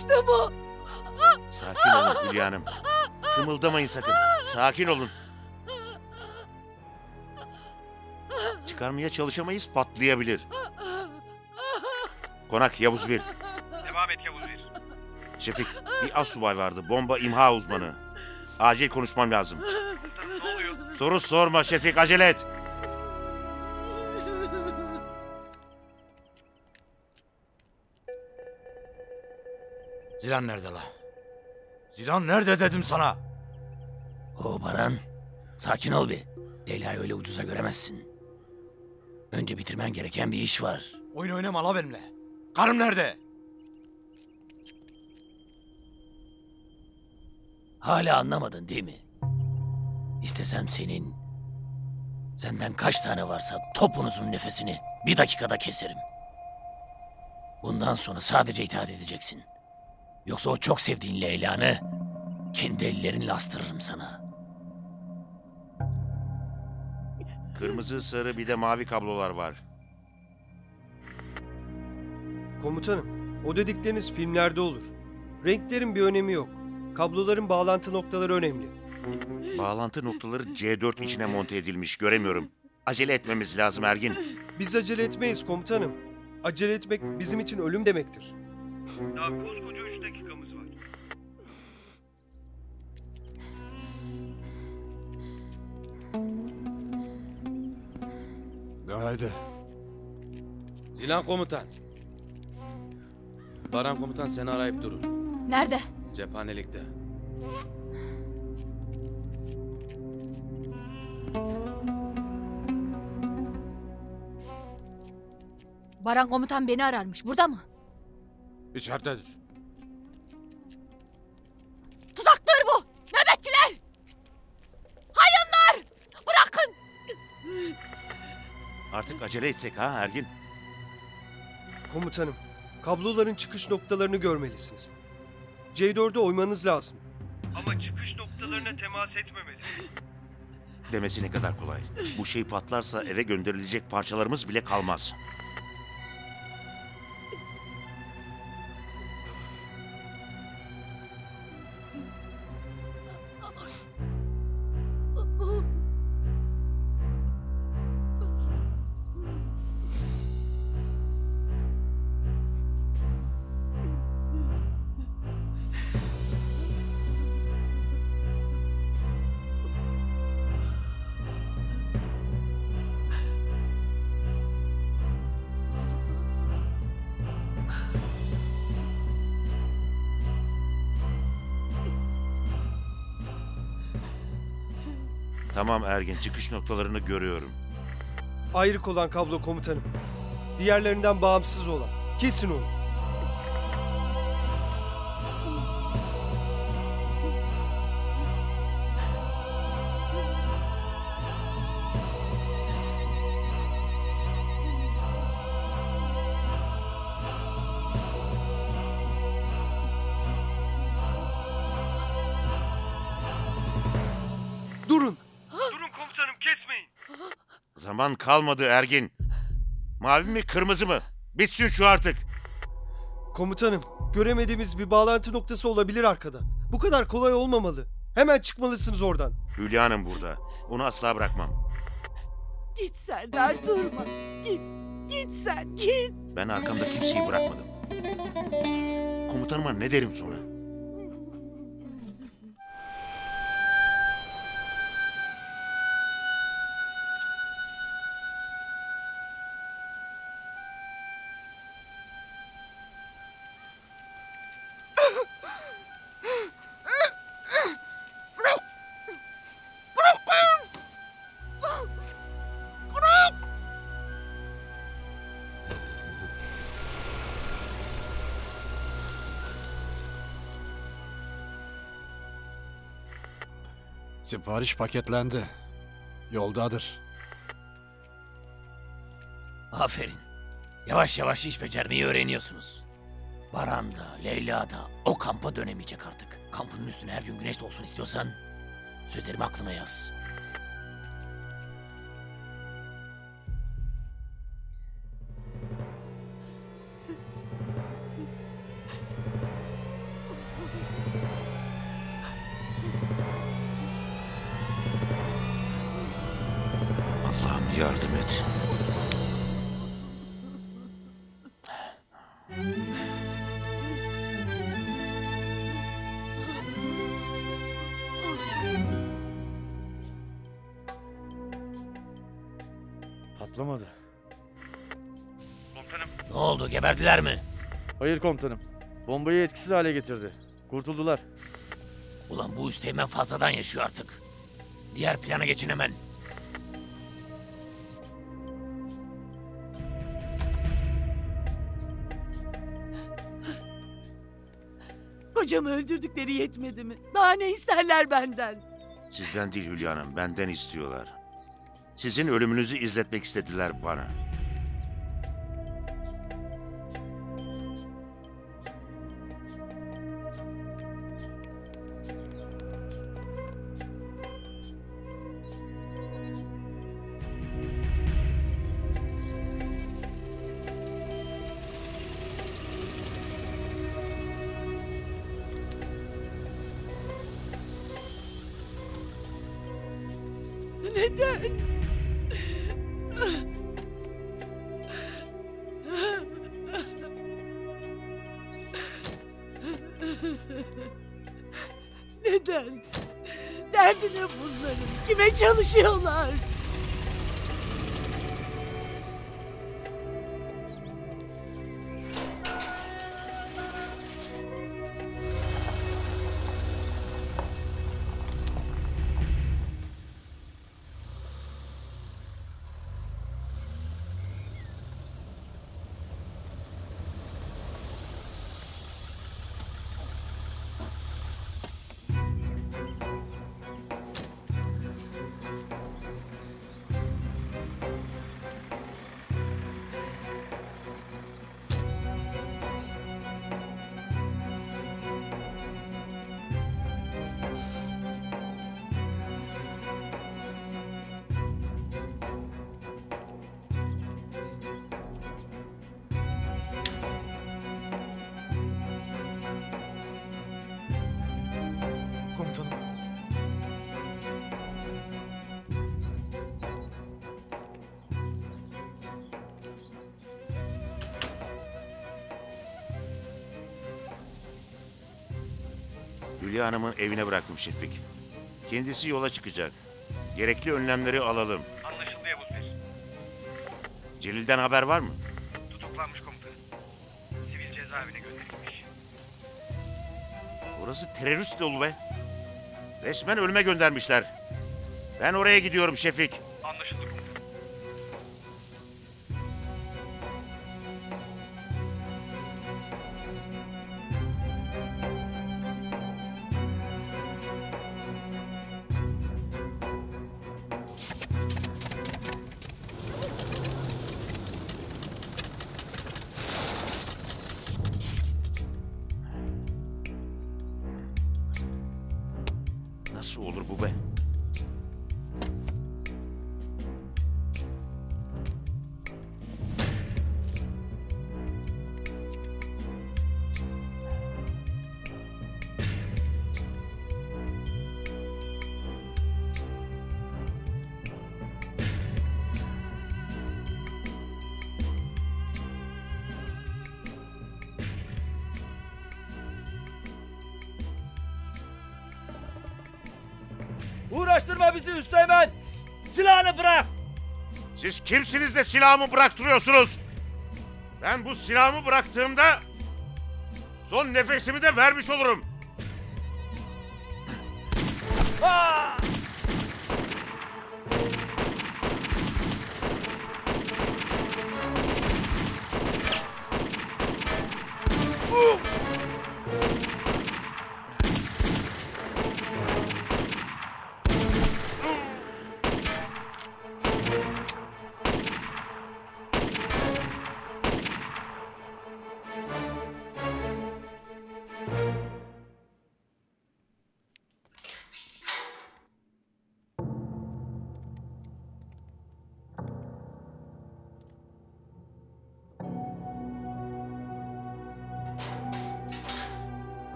Speaker 20: Çalıştı bu.
Speaker 3: Sakin olun Hülya Hanım. Kımıldamayın sakın. Sakin olun. Çıkarmaya çalışamayız patlayabilir. Konak Yavuz bir.
Speaker 7: Devam et Yavuz bir.
Speaker 3: Şefik bir asubay vardı. Bomba imha uzmanı. Acil konuşmam lazım.
Speaker 7: Komutanım ne oluyor?
Speaker 3: Soru sorma Şefik acele et.
Speaker 9: Zilan nerede la? Zilan nerede dedim sana?
Speaker 2: O Baran, sakin ol bir. Leyla'yı öyle ucuza göremezsin. Önce bitirmen gereken bir iş var.
Speaker 9: Oyun oynama la benimle. Karım nerede?
Speaker 2: Hala anlamadın değil mi? İstesem senin, senden kaç tane varsa topunuzun nefesini bir dakikada keserim. Bundan sonra sadece itaat edeceksin. Yoksa o çok sevdiğin Leyla'nı kendi ellerinle astırırım sana.
Speaker 3: Kırmızı, sarı bir de mavi kablolar var.
Speaker 21: Komutanım, o dedikleriniz filmlerde olur. Renklerin bir önemi yok. Kabloların bağlantı noktaları önemli.
Speaker 3: Bağlantı noktaları C4 içine monte edilmiş göremiyorum. Acele etmemiz lazım Ergin.
Speaker 21: Biz acele etmeyiz komutanım. Acele etmek bizim için ölüm demektir. Daha koskoca üç dakikamız var.
Speaker 5: Haydi.
Speaker 19: Zilan komutan. Baran komutan seni arayıp durur.
Speaker 12: Nerede?
Speaker 19: Cephanelikte.
Speaker 12: Baran komutan beni ararmış. Burada mı?
Speaker 13: İçeridedir.
Speaker 12: Tuzaktır bu. Nöbetçiler. Hayınlar. Bırakın.
Speaker 3: Artık acele etsek ha Ergin.
Speaker 21: Komutanım, kabloların çıkış noktalarını görmelisiniz. C4'e oymanız lazım. Ama çıkış noktalarına temas etmemeli.
Speaker 3: Demesi ne kadar kolay. Bu şey patlarsa eve gönderilecek parçalarımız bile kalmaz. Tamam Ergin çıkış noktalarını görüyorum.
Speaker 21: Ayrık olan kablo komutanım. Diğerlerinden bağımsız olan. Kesin onu.
Speaker 3: Zaman kalmadı Ergin. Mavi mi kırmızı mı? Bitsin şu artık.
Speaker 21: Komutanım, göremediğimiz bir bağlantı noktası olabilir arkada. Bu kadar kolay olmamalı. Hemen çıkmalısınız oradan.
Speaker 3: Hülya Hanım burada. Onu asla bırakmam.
Speaker 20: Git Serdar durma. Git. Git sen git.
Speaker 3: Ben arkamda kimseyi bırakmadım. Komutanıma ne derim sonra?
Speaker 5: Sipariş paketlendi. Yoldadır.
Speaker 2: Aferin. Yavaş yavaş iş becermeyi öğreniyorsunuz. Baran da, Leyla da o kampa dönemeyecek artık. Kampının üstüne her gün güneş doğsun istiyorsan sözlerimi aklına yaz.
Speaker 10: Hayır komutanım. Bombayı etkisiz hale getirdi. Kurtuldular.
Speaker 2: Ulan bu üsteğmen fazladan yaşıyor artık. Diğer plana geçin hemen.
Speaker 20: Kocamı öldürdükleri yetmedi mi? Daha ne isterler benden?
Speaker 3: Sizden değil Hülya Hanım, benden istiyorlar. Sizin ölümünüzü izletmek istediler bana. Evine bıraktım Şefik. Kendisi yola çıkacak. Gerekli önlemleri alalım.
Speaker 7: Anlaşıldı Yavuz bir.
Speaker 3: Celil'den haber var mı?
Speaker 7: Tutuklanmış komutanım. Sivil cezaevine gönderilmiş.
Speaker 3: Orası terörist dolu be. Resmen ölüme göndermişler. Ben oraya gidiyorum Şefik. Nasıl olur bu be? Siz kimsiniz de silahımı bıraktırıyorsunuz? Ben bu silahımı bıraktığımda son nefesimi de vermiş olurum.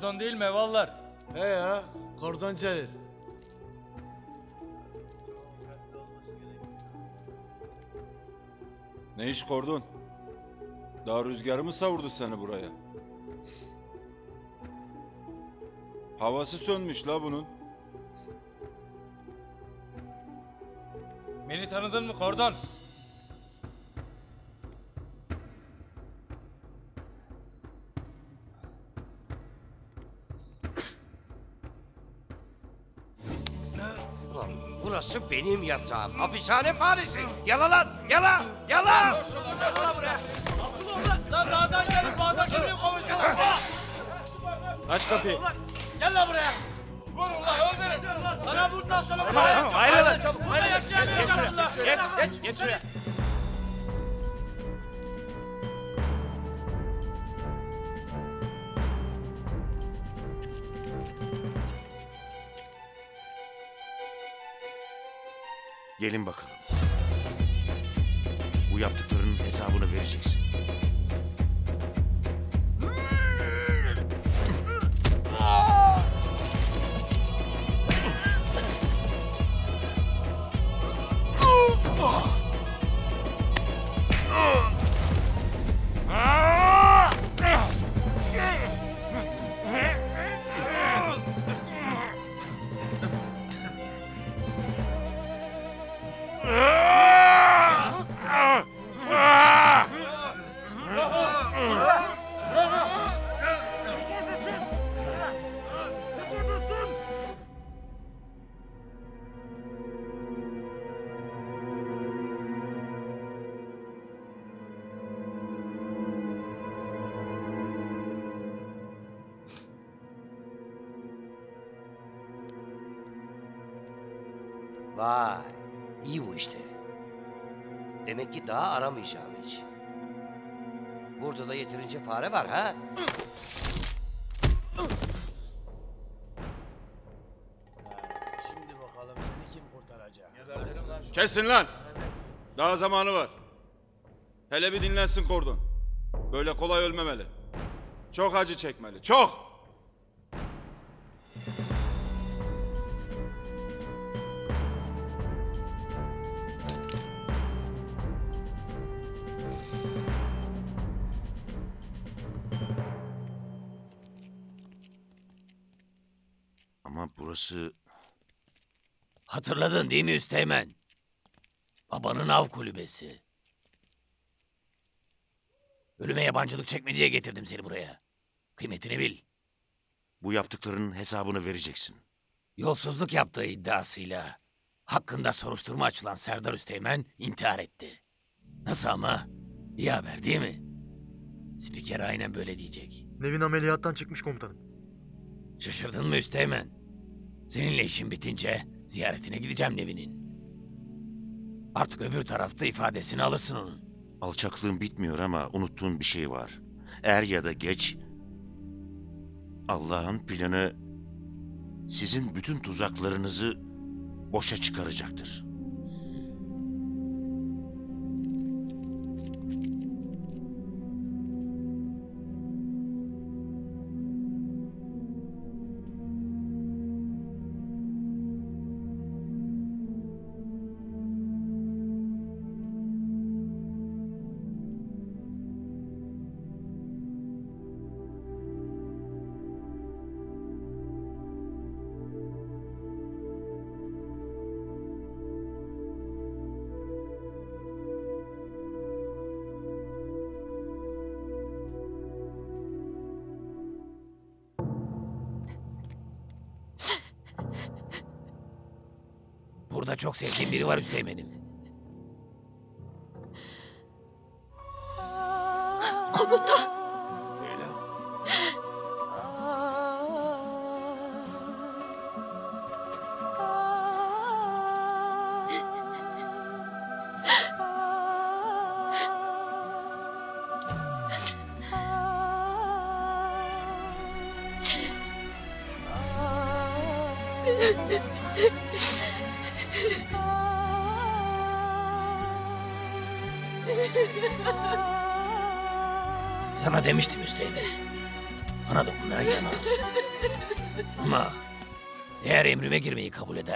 Speaker 14: Kordon değil mi evallar?
Speaker 6: He ya, kordon Celil.
Speaker 22: Ne iş kordon? Daha rüzgarı mı savurdu seni buraya? Havası sönmüş la bunun.
Speaker 14: Beni tanıdın mı kordon?
Speaker 1: Benim yatağım. Hapishane faresi. Yala lan. Yala. Yala.
Speaker 18: Lan dağdan gelip bağdan kimle konuşuyorsun?
Speaker 19: Aç kapıyı.
Speaker 18: Gel lan buraya. Vur ulan öldürün. Sana buradan sonra
Speaker 19: Tamam, tamam, ayrılın.
Speaker 18: Burada yaşayamayacaksın lan.
Speaker 19: Geç, geç, geç şuraya.
Speaker 3: Gelin bakalım. Bu yaptıklarının hesabını vereceksin.
Speaker 1: Yeterince fare var ha?
Speaker 2: Şimdi bakalım seni kim kurtaracak?
Speaker 22: Kesin lan. Daha zamanı var. Hele bir dinlensin kordon. Böyle kolay ölmemeli. Çok acı çekmeli. Çok.
Speaker 3: Burası
Speaker 2: Hatırladın değil mi Üsteğmen? Babanın av kulübesi. Ölüme yabancılık çekme diye getirdim seni buraya. Kıymetini bil.
Speaker 3: bu yaptıklarının hesabını vereceksin.
Speaker 2: Yolsuzluk yaptığı iddiasıyla hakkında soruşturma açılan Serdar Üsteğmen intihar etti. Nasıl ama? İyi haber değil mi? Spiker aynen böyle diyecek.
Speaker 10: Nevin ameliyattan çıkmış komutanım.
Speaker 2: Şaşırdın mı Üsteğmen? Seninle işin bitince ziyaretine gideceğim Nevin'in. Artık öbür tarafta ifadesini alırsın onun.
Speaker 3: Alçaklığın bitmiyor ama unuttuğun bir şey var. Er ya da geç Allah'ın planı sizin bütün tuzaklarınızı boşa çıkaracaktır.
Speaker 2: Çok sevdiğim biri var Üsteğmen'im.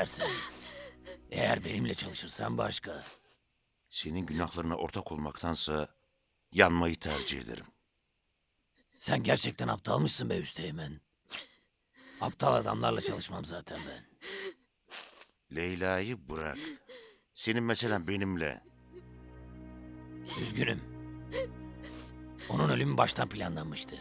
Speaker 2: Edersen, eğer benimle çalışırsan başka.
Speaker 3: Senin günahlarına ortak olmaktansa yanmayı tercih ederim.
Speaker 2: Sen gerçekten aptalmışsın be Üsteğmen. Aptal adamlarla çalışmam zaten ben.
Speaker 3: Leyla'yı bırak. Senin meselen benimle.
Speaker 2: Üzgünüm. Onun ölümü baştan planlanmıştı.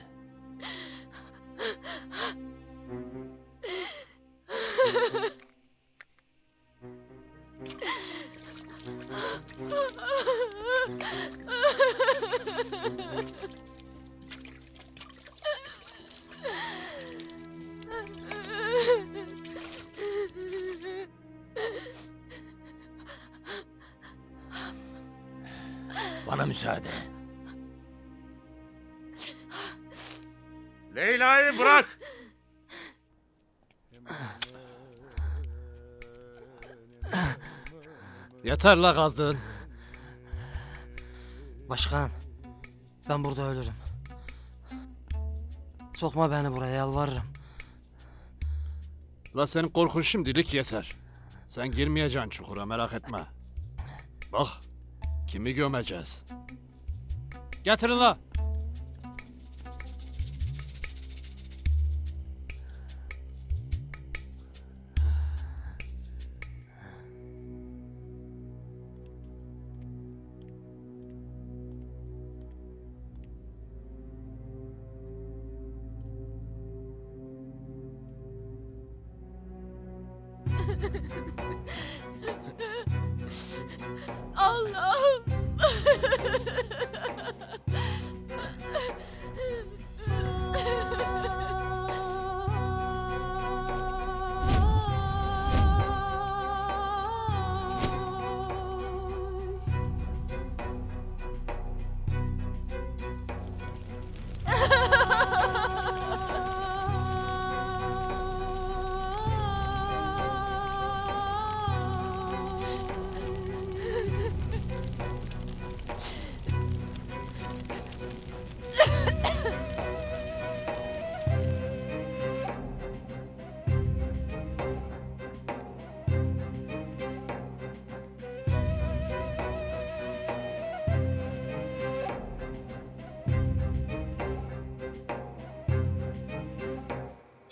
Speaker 5: Yeter la kazdığın.
Speaker 11: Başkan, ben burada ölürüm. Sokma beni buraya yalvarırım.
Speaker 5: La senin korkun şimdilik yeter. Sen girmeyeceksin çukura merak etme. Bak kimi gömeceğiz. Getirin la.
Speaker 20: Allah'ım.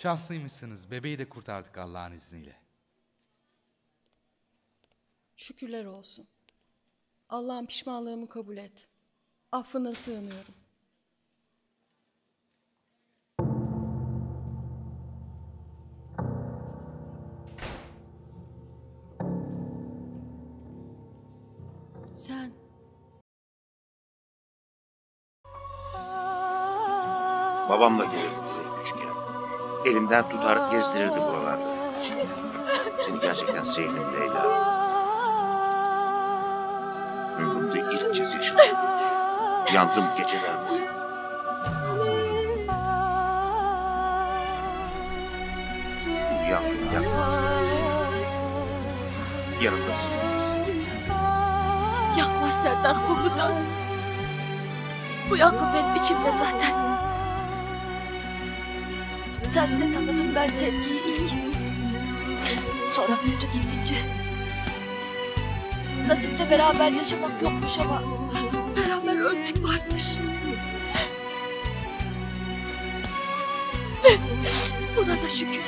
Speaker 23: Şanslıymışsınız. Bebeği de kurtardık Allah'ın izniyle.
Speaker 24: Şükürler olsun. Allah'ım pişmanlığımı kabul et. Affına sığınıyorum. Sen
Speaker 3: Babamla gelirdi buraya küçükken. Elimden tutar gezdirirdi buralarda. Seni gerçekten sevdim Leyla. Ömrümde ilk kez yaşadım. Yandım geceler boyu. Bu yangın yakmaz. Yanımdasın.
Speaker 12: Yakmaz Serdar komutan. Bu yangın benim içimde zaten. Sen de tanıdım ben sevgiyi ilk. Sonra büyüdü gittikçe. Nasipte beraber yaşamak yokmuş ama beraber ölmek varmış. Buna da şükür.